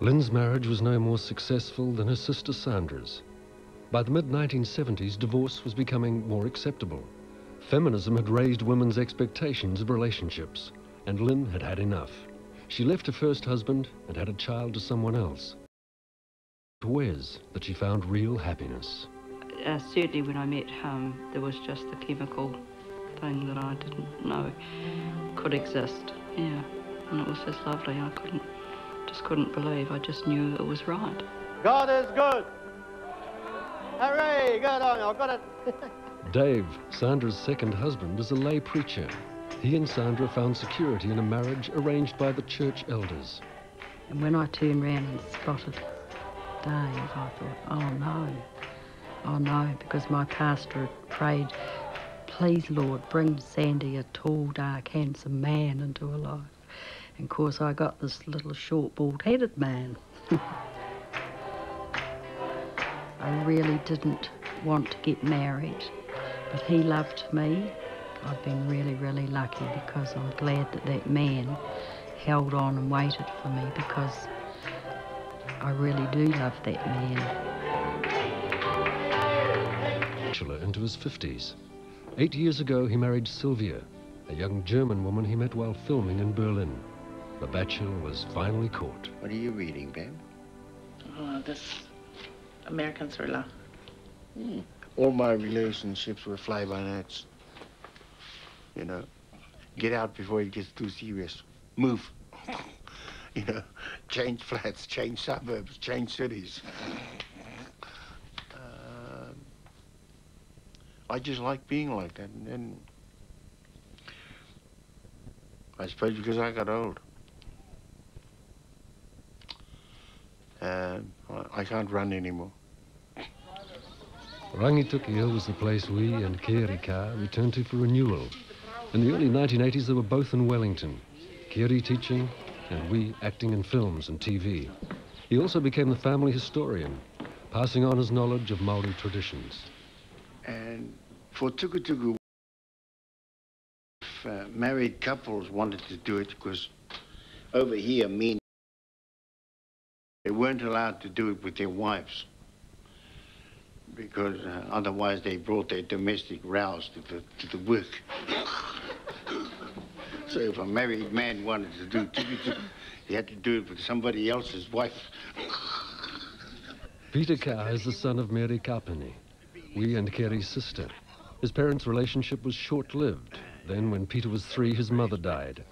Lynn's marriage was no more successful than her sister Sandra's. By the mid 1970s, divorce was becoming more acceptable. Feminism had raised women's expectations of relationships, and Lynn had had enough. She left her first husband and had a child to someone else. Wes that she found real happiness. Uh, certainly when I met him, there was just the chemical thing that I didn't know could exist. Yeah, and it was just lovely. I couldn't, just couldn't believe. I just knew it was right. God is good. Hooray, good on you. I've got it. Dave, Sandra's second husband, is a lay preacher. He and Sandra found security in a marriage arranged by the church elders. And when I turned round and spotted Dave, I thought, oh no, oh no, because my pastor had prayed, please Lord, bring Sandy a tall, dark, handsome man into her life. And of course I got this little short, bald-headed man. I really didn't want to get married, but he loved me I've been really, really lucky because I'm glad that that man held on and waited for me because I really do love that man. Into his 50s. Eight years ago, he married Sylvia, a young German woman he met while filming in Berlin. The bachelor was finally caught. What are you reading, Ben? Oh, this American thriller. Hmm. All my relationships were fly-by-nights. You know, get out before it gets too serious. Move. you know, change flats, change suburbs, change cities. I just like being like that. And, and I suppose because I got old. Uh, I can't run anymore. Rangitukia Hill was the place Wi and Keri Kaa returned to for renewal. In the early 1980s, they were both in Wellington. Keri teaching, and Wi acting in films and TV. He also became the family historian, passing on his knowledge of Maori traditions. And for Tukutuku, if uh, married couples wanted to do it, because over here, men, they weren't allowed to do it with their wives because uh, otherwise they brought their domestic rows to the, to the work. so if a married man wanted to do tukutuku, he had to do it with somebody else's wife. Peter Kaa is the son of Mary Kapini, Wi and Keri's sister. His parents' relationship was short-lived. Then, when Peter was three, his mother died.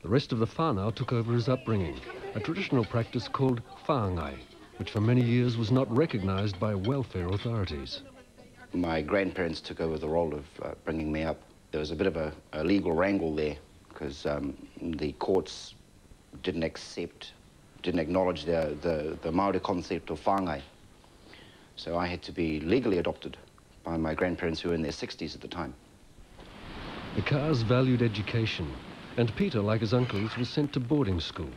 The rest of the whānau took over his upbringing, a traditional practice called whāngai, which for many years was not recognized by welfare authorities. My grandparents took over the role of uh, bringing me up. There was a bit of a, a legal wrangle there because um, the courts didn't accept, didn't acknowledge the, the, the Maori concept of whāngai. So I had to be legally adopted by my grandparents who were in their 60s at the time. The Kaas valued education, and Peter, like his uncles, was sent to boarding school.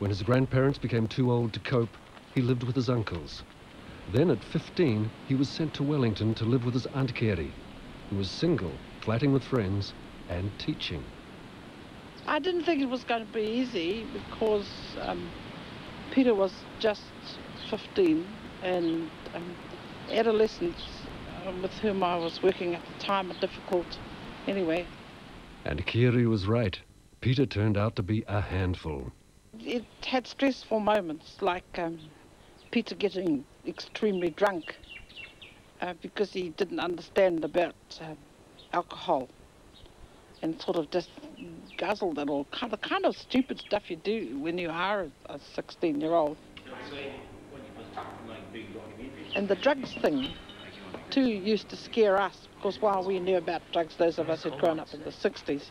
When his grandparents became too old to cope, he lived with his uncles. Then at 15, he was sent to Wellington to live with his Aunt Keri, who was single, flatting with friends, and teaching. I didn't think it was going to be easy because um, Peter was just 15 and um, adolescents uh, with whom I was working at the time are difficult anyway. And Keri was right. Peter turned out to be a handful. It had stressful moments like um, Peter getting extremely drunk uh, because he didn't understand about uh, alcohol and sort of just guzzled it all. Kind of, kind of stupid stuff you do when you are a 16 year old. And the drugs thing, too, used to scare us because while we knew about drugs, those of us who'd grown up in the 60s,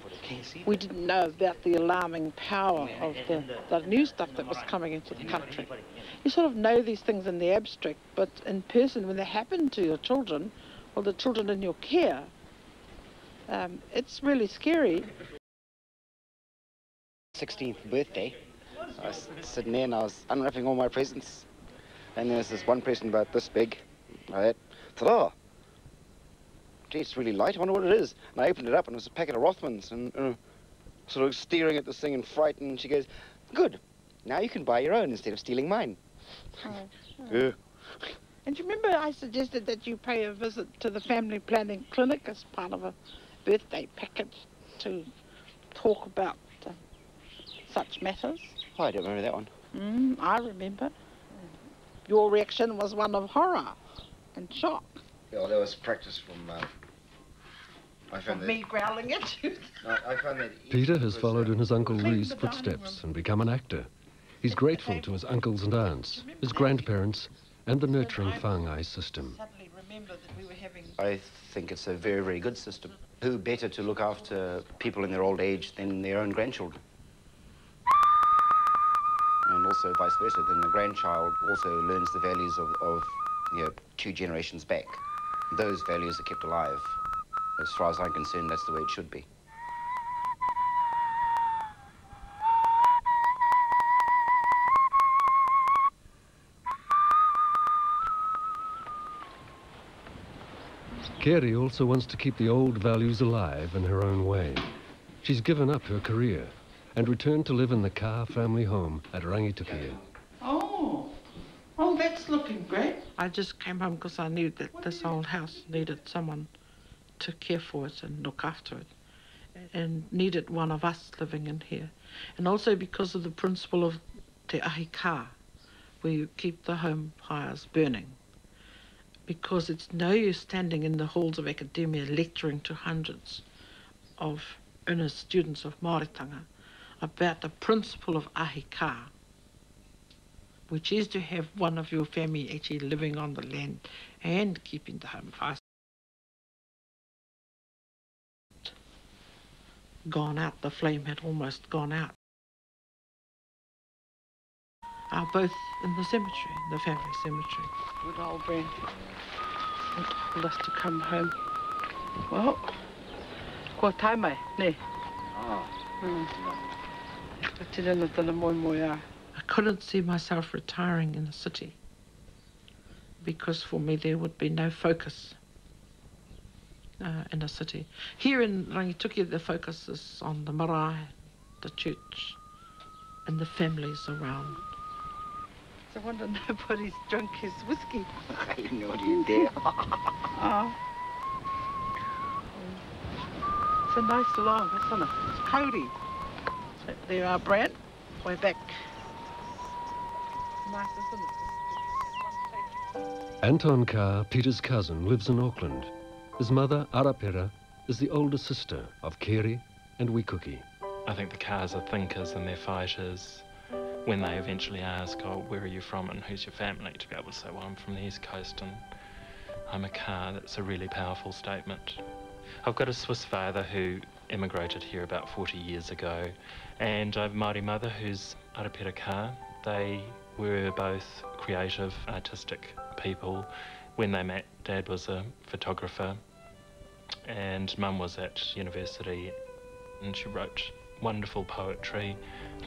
we didn't know about the alarming power of the, the new stuff that was coming into the country. You sort of know these things in the abstract, but in person, when they happen to your children, or the children in your care, um, it's really scary. 16th birthday, I was sitting there and I was unwrapping all my presents. And there was this one present about this big. Ta-da! Gee, it's really light. I wonder what it is. And I opened it up and it was a packet of Rothmans and uh, sort of staring at this thing in fright. And she goes, good. Now you can buy your own instead of stealing mine. Oh, Yeah. And do you remember I suggested that you pay a visit to the family planning clinic as part of a birthday package to talk about uh, such matters? Oh, I don't remember that one. Mm, I remember. Your reaction was one of horror and shock. Yeah, that was practice from. Uh, I found Of me growling at you. No, I found that. Peter has followed in his Uncle Lee's footsteps and become an actor. He's grateful to his uncles and aunts, his grandparents, and the nurturing whāngai system. I think it's a very, very good system. Who better to look after people in their old age than their own grandchildren? And also vice versa, then the grandchild also learns the values of, of you know, two generations back. Those values are kept alive. As far as I'm concerned, that's the way it should be. Keri also wants to keep the old values alive in her own way. She's given up her career and returned to live in the Kaa family home at Rangitukia. Oh, oh, that's looking great. I just came home because I knew that this old house needed someone to care for it and look after it, and needed one of us living in here. And also because of the principle of te ahi ka, where you keep the home fires burning. Because it's no use standing in the halls of academia lecturing to hundreds of earnest students of Māoritanga about the principle of ahi ka, which is to have one of your family actually living on the land and keeping the home fires. Gone out, the flame had almost gone out. Are both in the cemetery, the family cemetery. Good old Brent told us to come home. Well, kua tai mai, ne? Mm. Te rena tana moi moi a. I couldn't see myself retiring in the city because for me there would be no focus uh, in a city. Here in Rangitukia, the focus is on the marae, the church and the families around. So I wonder nobody's drunk his whiskey. I know you dare. oh. It's a nice log, isn't it? It's Cody. So there are Brent. We're back. Anton Kaa, Peter's cousin, lives in Auckland. His mother, Arapera, is the older sister of Keri and Wi Kuki. I think the Kaas are thinkers and they're fighters. When they eventually ask, oh, where are you from and who's your family, to be able to say, well, I'm from the East Coast and I'm a Kaa, that's a really powerful statement. I've got a Swiss father who immigrated here about 40 years ago, and I have a Māori mother who's Arapera Kaa. They were both creative, artistic people. When they met, Dad was a photographer, and Mum was at university, and she wrote wonderful poetry.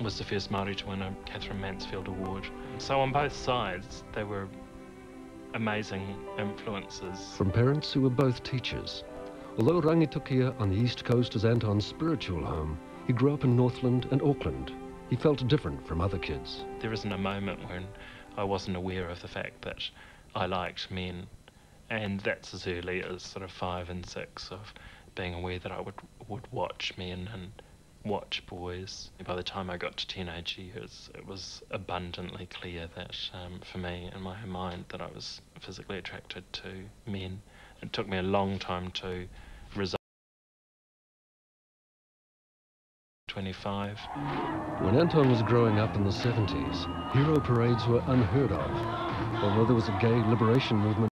Was the first Māori to win a Katherine Mansfield Award. So on both sides, they were amazing influences. From parents who were both teachers. Although Rangitukia on the east coast is Anton's spiritual home, he grew up in Northland and Auckland. He felt different from other kids. There isn't a moment when I wasn't aware of the fact that I liked men, and that's as early as sort of five and six of being aware that I would would watch men and watch boys. By the time I got to teenage years, it was abundantly clear that um, for me, in my mind, that I was physically attracted to men. It took me a long time to 25. When Anton was growing up in the 70s, hero parades were unheard of, although there was a gay liberation movement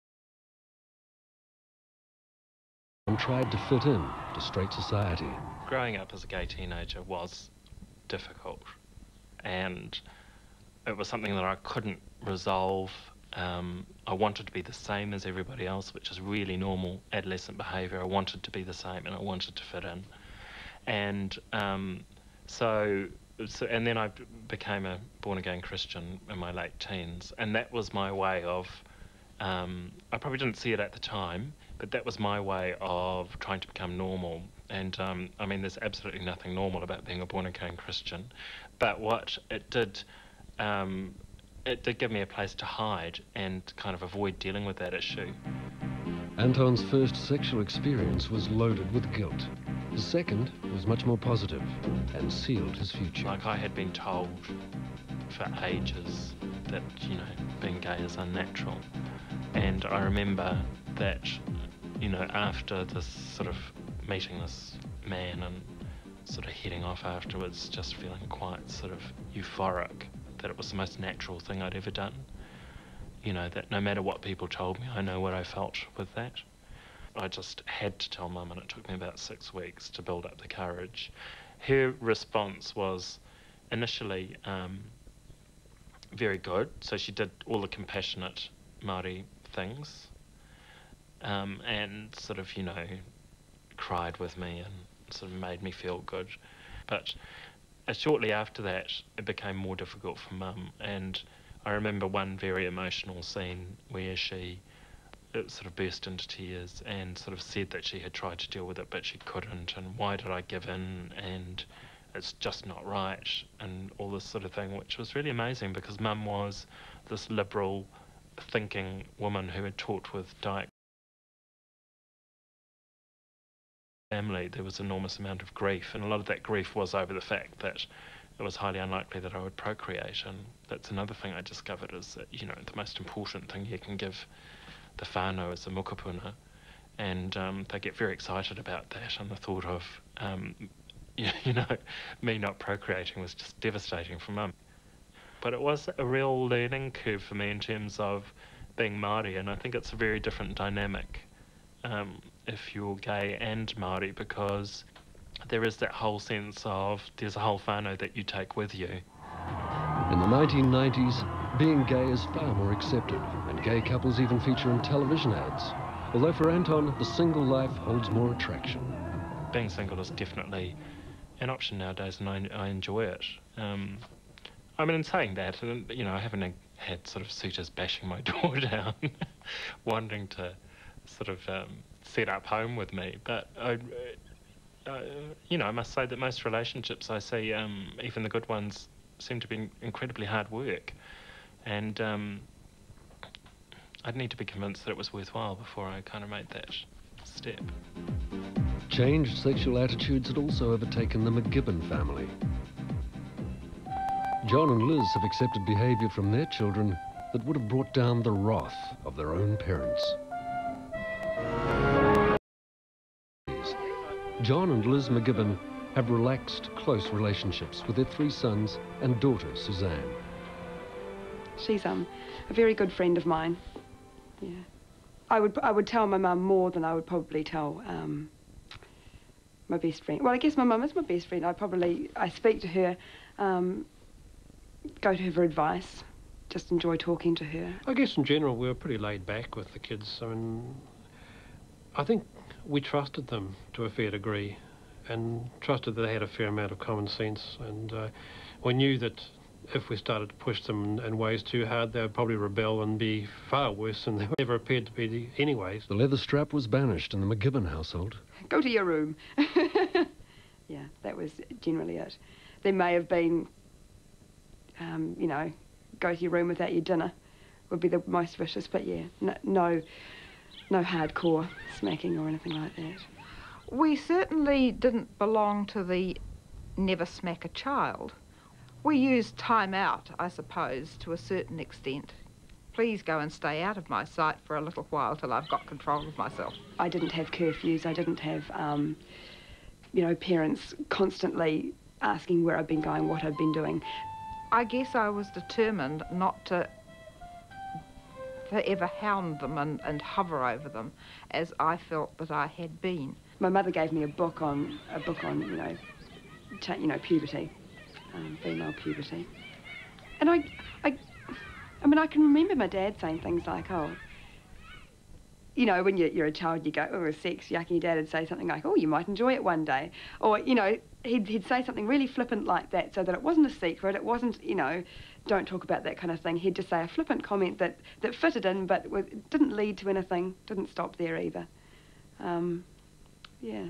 and tried to fit in to straight society. Growing up as a gay teenager was difficult, and it was something that I couldn't resolve. Um, I wanted to be the same as everybody else, which is really normal adolescent behaviour. I wanted to be the same, and I wanted to fit in. And um, so, so, and then I became a born again Christian in my late teens, and that was my way of. Um, I probably didn't see it at the time, but that was my way of trying to become normal. And um, I mean, there's absolutely nothing normal about being a born again Christian, but what it did. Um, it did give me a place to hide and kind of avoid dealing with that issue. Anton's first sexual experience was loaded with guilt. His second was much more positive and sealed his future. Like I had been told for ages that, you know, being gay is unnatural. And I remember that, you know, after this sort of meeting this man and sort of heading off afterwards, just feeling quite sort of euphoric that it was the most natural thing I'd ever done. You know, that no matter what people told me, I know what I felt with that. I just had to tell Mum, and it took me about six weeks to build up the courage. Her response was initially um, very good, so she did all the compassionate Māori things, um, and sort of, you know, cried with me and sort of made me feel good. But uh, shortly after that, it became more difficult for Mum, and I remember one very emotional scene where she it sort of burst into tears and sort of said that she had tried to deal with it but she couldn't. And why did I give in? And it's just not right and all this sort of thing which was really amazing because mum was this liberal thinking woman who had taught with Dyke family. There was enormous amount of grief and a lot of that grief was over the fact that it was highly unlikely that I would procreate. And that's another thing I discovered is that you know the most important thing you can give the whānau is the mokopuna, and um, they get very excited about that. And the thought of, um, you, you know, me not procreating was just devastating for mum. But it was a real learning curve for me in terms of being Māori, and I think it's a very different dynamic um, if you're gay and Māori because there is that whole sense of there's a whole whānau that you take with you. In the 1990s, being gay is far more accepted, gay couples even feature in television ads. Although for Anton, the single life holds more attraction. Being single is definitely an option nowadays, and I, I enjoy it. Um, I mean, in saying that, you know, I haven't had sort of suitors bashing my door down, wanting to sort of um, set up home with me, but I, uh, you know, I must say that most relationships I see, um, even the good ones, seem to be incredibly hard work and um, I'd need to be convinced that it was worthwhile before I kind of made that step. Changed sexual attitudes had also overtaken the McGibbon family. John and Liz have accepted behaviour from their children that would have brought down the wrath of their own parents. John and Liz McGibbon have relaxed, close relationships with their three sons and daughter, Suzanne. She's um, a very good friend of mine. Yeah. I would, I would tell my mum more than I would probably tell um, my best friend. Well, I guess my mum is my best friend. I probably, I speak to her, um, go to her for advice, just enjoy talking to her. I guess in general we were pretty laid back with the kids. I mean, I think we trusted them to a fair degree and trusted that they had a fair amount of common sense and uh, we knew that if we started to push them in, ways too hard, they would probably rebel and be far worse than they ever appeared to be anyways. The leather strap was banished in the McGibbon household. Go to your room. yeah, that was generally it. There may have been, um, you know, go to your room without your dinner would be the most vicious, but yeah, no, no, no hardcore smacking or anything like that. We certainly didn't belong to the never smack a child we use time out, I suppose, to a certain extent. Please go and stay out of my sight for a little while till I've got control of myself. I didn't have curfews. I didn't have, um, you know, parents constantly asking where I've been going, what I've been doing. I guess I was determined not to forever hound them and, and hover over them as I felt that I had been. My mother gave me a book on a book on you know, you know puberty, um, female puberty. And I, I, I mean, I can remember my dad saying things like, oh, you know, when you're, you're a child, you go, oh, sex, yucky. Your dad would say something like, oh, you might enjoy it one day. Or, you know, he'd, he'd say something really flippant like that so that it wasn't a secret, it wasn't, you know, don't talk about that kind of thing. He'd just say a flippant comment that, that fitted in but didn't lead to anything, didn't stop there either. Um, yeah.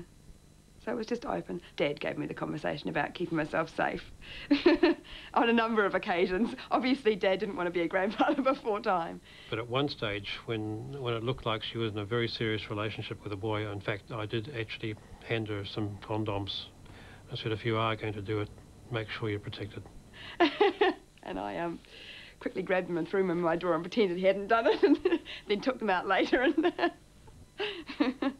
So it was just open. Dad gave me the conversation about keeping myself safe on a number of occasions. Obviously, Dad didn't want to be a grandfather before time. But at one stage, when, when it looked like she was in a very serious relationship with a boy, in fact, I did actually hand her some condoms. I said, if you are going to do it, make sure you're protected. and I um, quickly grabbed them and threw them in my drawer and pretended he hadn't done it, and then took them out later. And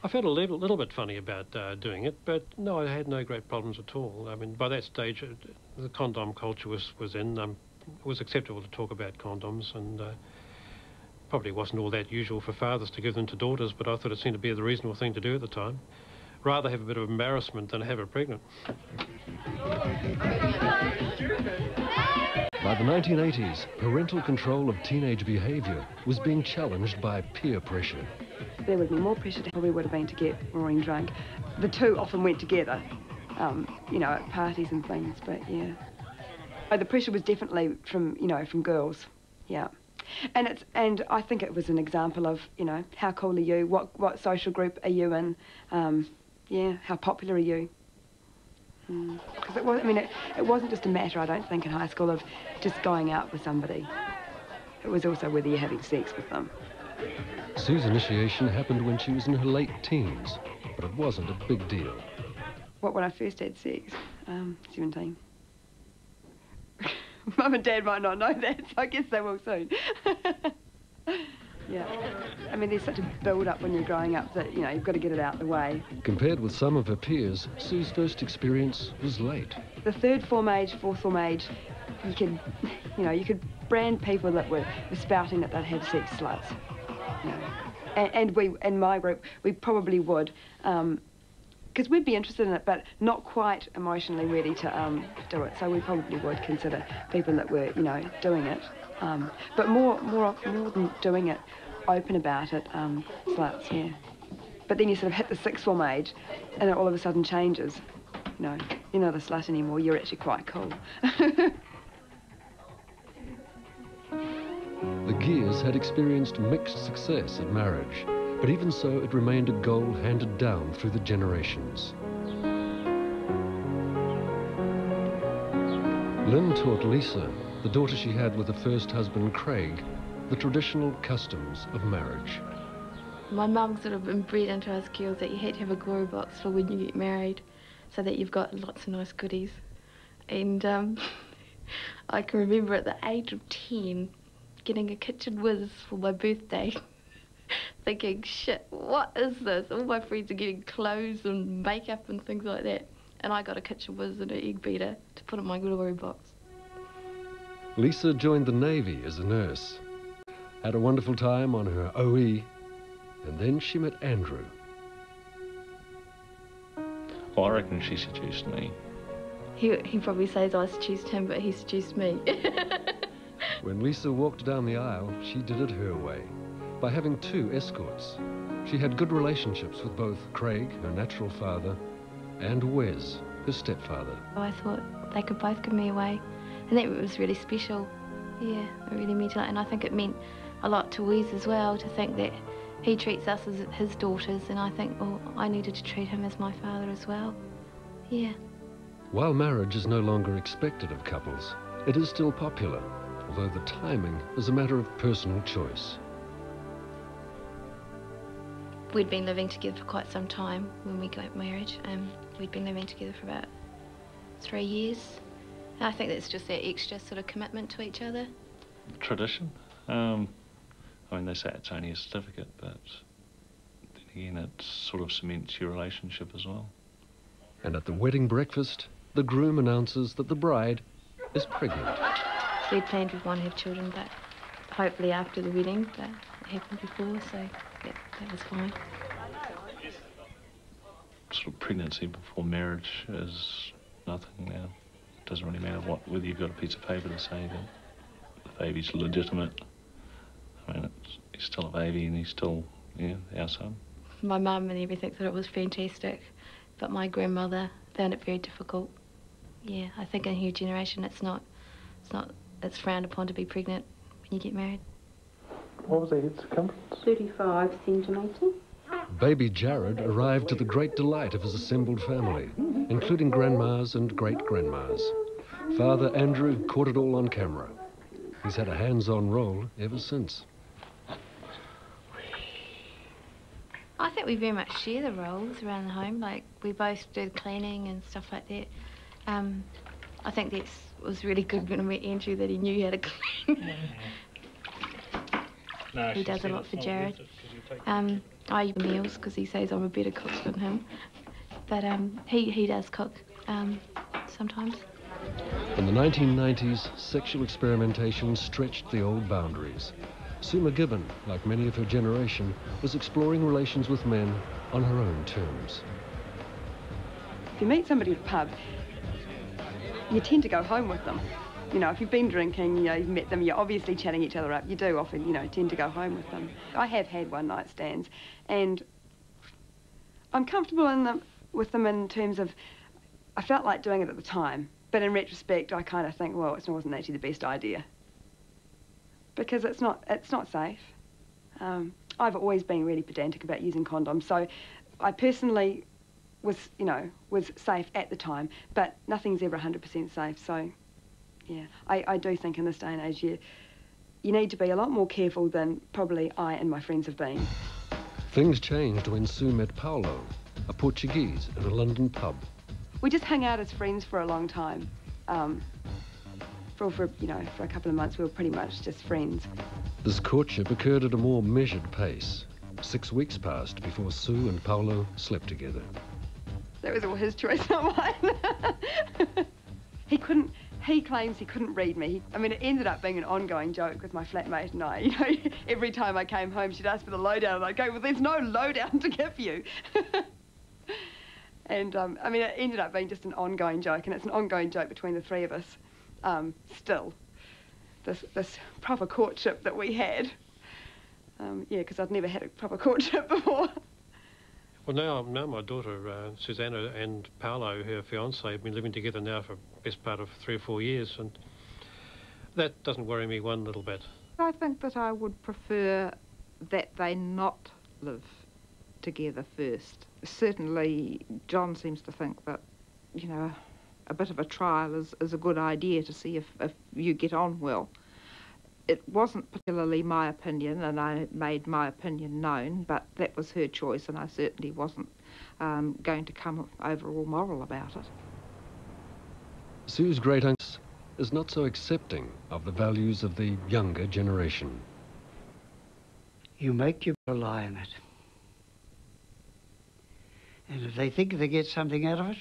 I felt a little, little bit funny about uh, doing it, but no, I had no great problems at all. I mean, by that stage, uh, the condom culture was, was in. Um, it was acceptable to talk about condoms, and uh, probably wasn't all that usual for fathers to give them to daughters, but I thought it seemed to be the reasonable thing to do at the time. Rather have a bit of embarrassment than have her pregnant. By the 1980s, parental control of teenage behaviour was being challenged by peer pressure there would be more pressure to probably would have been to get roaring drunk. The two often went together, um, you know, at parties and things, but yeah. The pressure was definitely from, you know, from girls, yeah. and it's and I think it was an example of you know how cool are you? What what social group are you in? Um, yeah, how popular are you? Because it was, I mean, it, it wasn't just a matter, I don't think, in high school of just going out with somebody. It was also whether you're having sex with them. Sue's initiation happened when she was in her late teens, but it wasn't a big deal. What when I first had sex? Um, 17. Mum and Dad might not know that, so I guess they will soon. yeah. I mean, there's such a build-up when you're growing up that, you know, you've got to get it out the way. Compared with some of her peers, Sue's first experience was late. The third form age, fourth form age, you could, you know, you could brand people that were, were spouting that they'd had sex sluts. And, and we, in my group, we probably would. Um, because we'd be interested in it, but not quite emotionally ready to um, do it. So we probably would consider people that were, you know, doing it. Um, but more, more, more than doing it, open about it, um, sluts, yeah. But then you sort of hit the sixth form age, and it all of a sudden changes. You know, you're not a slut anymore. You're actually quite cool. The Gears had experienced mixed success at marriage, but even so, it remained a goal handed down through the generations. Lynn taught Lisa, the daughter she had with her first husband, Craig, the traditional customs of marriage. My mum sort of inbred into us girls that you had to have a glory box for when you get married, so that you've got lots of nice goodies. And um, I can remember at the age of 10 getting a kitchen whiz for my birthday, thinking, shit, what is this? All my friends are getting clothes and makeup and things like that. And I got a kitchen whiz and an egg beater to put in my glory box. Lisa joined the Navy as a nurse, had a wonderful time on her OE, and then she met Andrew. Well, I reckon she seduced me. He, he probably says I seduced him, but he seduced me. When Lisa walked down the aisle, she did it her way, by having two escorts. She had good relationships with both Craig, her natural father, and Wes, her stepfather. Oh, I thought they could both give me away, and that was really special. Yeah, it really meant a lot, and I think it meant a lot to Wes as well to think that he treats us as his daughters, and I think, well, I needed to treat him as my father as well. Yeah. While marriage is no longer expected of couples, it is still popular, although the timing is a matter of personal choice. We'd been living together for quite some time when we got married. Um, we'd been living together for about three years. I think that's just that extra sort of commitment to each other. Tradition? Um, I mean, they say it's only a certificate, but then again, it sort of cements your relationship as well. And at the wedding breakfast, the groom announces that the bride is pregnant. We'd planned we'd want to have children, but hopefully after the wedding, but it happened before, so yeah, that was fine. Sort of pregnancy before marriage is nothing now. It doesn't really matter what whether you've got a piece of paper to say that the baby's legitimate. I mean, it's, he's still a baby and he's still, yeah, our son. My mum and everything thought it was fantastic, but my grandmother found it very difficult. Yeah, I think in her generation it's not, it's not, it's frowned upon to be pregnant when you get married. What was the head circumference? 35 centimetres. Baby Jared arrived to the great delight of his assembled family, including grandmas and great-grandmas. Father Andrew caught it all on camera. He's had a hands-on role ever since. I think we very much share the roles around the home. Like we both do the cleaning and stuff like that. Um, I think that was really good when I met Andrew that he knew how to clean. No, he does a lot for Jared. worth it 'cause you take- Um, I eat meals because he says I'm a better cook than him. But um, he, he does cook um, sometimes. In the 1990s, sexual experimentation stretched the old boundaries. Sue McGibbon, like many of her generation, was exploring relations with men on her own terms. If you meet somebody at a pub, you tend to go home with them. You know, if you've been drinking, you know, you've met them, you're obviously chatting each other up. You do often, you know, tend to go home with them. I have had one night stands, and I'm comfortable in them with them in terms of I felt like doing it at the time, but in retrospect, I kind of think, well, it wasn't actually the best idea. because it's not it's not safe. Um, I've always been really pedantic about using condoms, so I personally was, you know, was safe at the time, but nothing's ever 100% safe. So, yeah, I, I do think in this day and age, you, you need to be a lot more careful than probably I and my friends have been. Things changed when Sue met Paulo, a Portuguese in a London pub. We just hung out as friends for a long time. Um, for, for, you know, for a couple of months, we were pretty much just friends. This courtship occurred at a more measured pace. Six weeks passed before Sue and Paulo slept together. That was all his choice, not mine. he couldn't, he claims he couldn't read me. I mean, it ended up being an ongoing joke with my flatmate and I. You know, every time I came home, she'd ask for the lowdown, and I'd go, well, there's no lowdown to give you. and, um, I mean, it ended up being just an ongoing joke, and it's an ongoing joke between the three of us, um, still. This, this proper courtship that we had. Um, yeah, because I'd never had a proper courtship before. Well, now, now my daughter, uh, Susanna, and Paolo, her fiance, have been living together now for best part of three or four years, and that doesn't worry me one little bit. I think that I would prefer that they not live together first. Certainly, John seems to think that, you know, a bit of a trial is, is a good idea to see if, if you get on well. It wasn't particularly my opinion, and I made my opinion known, but that was her choice, and I certainly wasn't um, going to come overall moral about it. Sue's great aunt is not so accepting of the values of the younger generation. You make your rely on it. And if they think they get something out of it,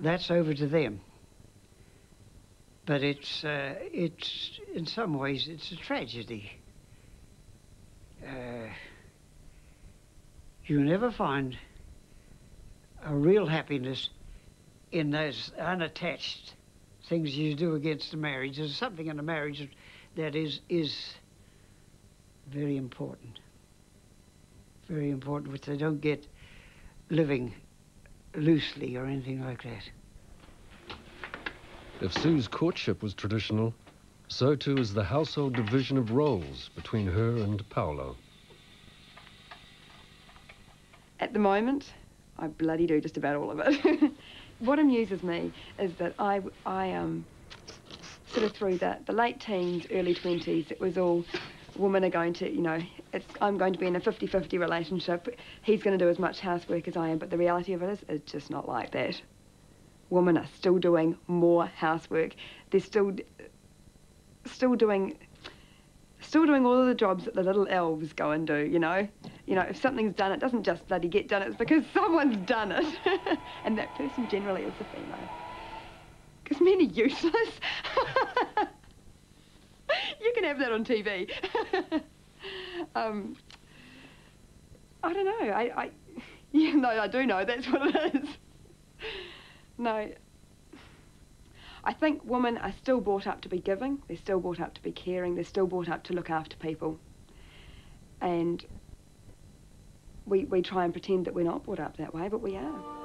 that's over to them. But it's, uh, it's in some ways, it's a tragedy. Uh, you never find a real happiness in those unattached things you do against a marriage. There's something in a marriage that is is very important. Very important, which they don't get living loosely or anything like that. If Sue's courtship was traditional, so too is the household division of roles between her and Paolo. At the moment, I bloody do just about all of it. what amuses me is that I, I um, sort of through the, the late teens, early 20s, it was all women are going to, you know, I'm going to be in a 50-50 relationship. He's going to do as much housework as I am, but the reality of it is, it's just not like that. Women are still doing more housework. They're still, still doing, still doing all of the jobs that the little elves go and do, you know? You know, if something's done, it doesn't just bloody get done, it's because someone's done it. and that person generally is the female. Because men are useless. you can have that on TV. um, I don't know. I, I, yeah, no, I do know. That's what it is. No. I think women are still brought up to be giving. They're still brought up to be caring. They're still brought up to look after people. And we, we try and pretend that we're not brought up that way, but we are.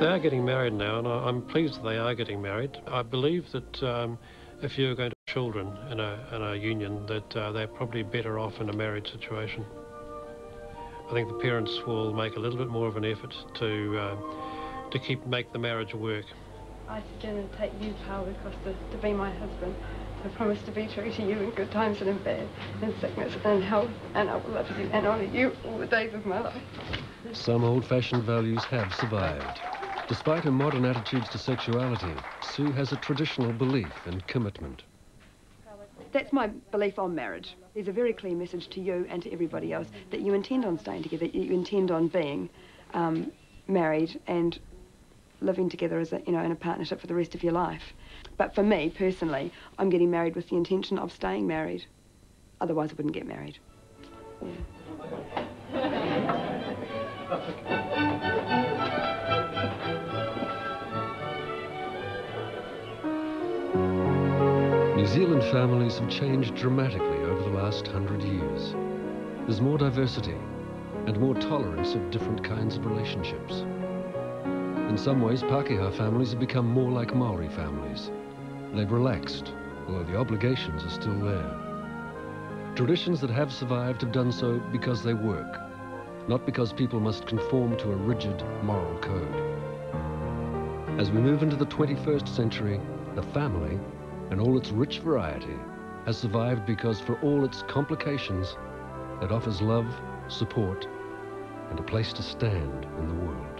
They are getting married now, and I, am pleased that they are getting married. I believe that um, if you're going to have children in a, in a union, that uh, they're probably better off in a marriage situation. I think the parents will make a little bit more of an effort to uh, to keep make the marriage work. I again take you, Paul, because to, to be my husband. I promise to be true to you in good times and in bad, in sickness and in health, and I will love you and honour you all the days of my life. Some old-fashioned values have survived. Despite her modern attitudes to sexuality, Sue has a traditional belief in commitment. That's my belief on marriage. There's a very clear message to you and to everybody else that you intend on staying together, you intend on being um, married and living together as a, you know, in a partnership for the rest of your life. But for me, personally, I'm getting married with the intention of staying married. Otherwise, I wouldn't get married. Yeah. New Zealand families have changed dramatically over the last hundred years. There's more diversity and more tolerance of different kinds of relationships. In some ways, Pākehā families have become more like Maori families. They've relaxed, although the obligations are still there. Traditions that have survived have done so because they work, not because people must conform to a rigid moral code. As we move into the 21st century, the family, in all its rich variety, has survived because for all its complications, it offers love, support, and a place to stand in the world.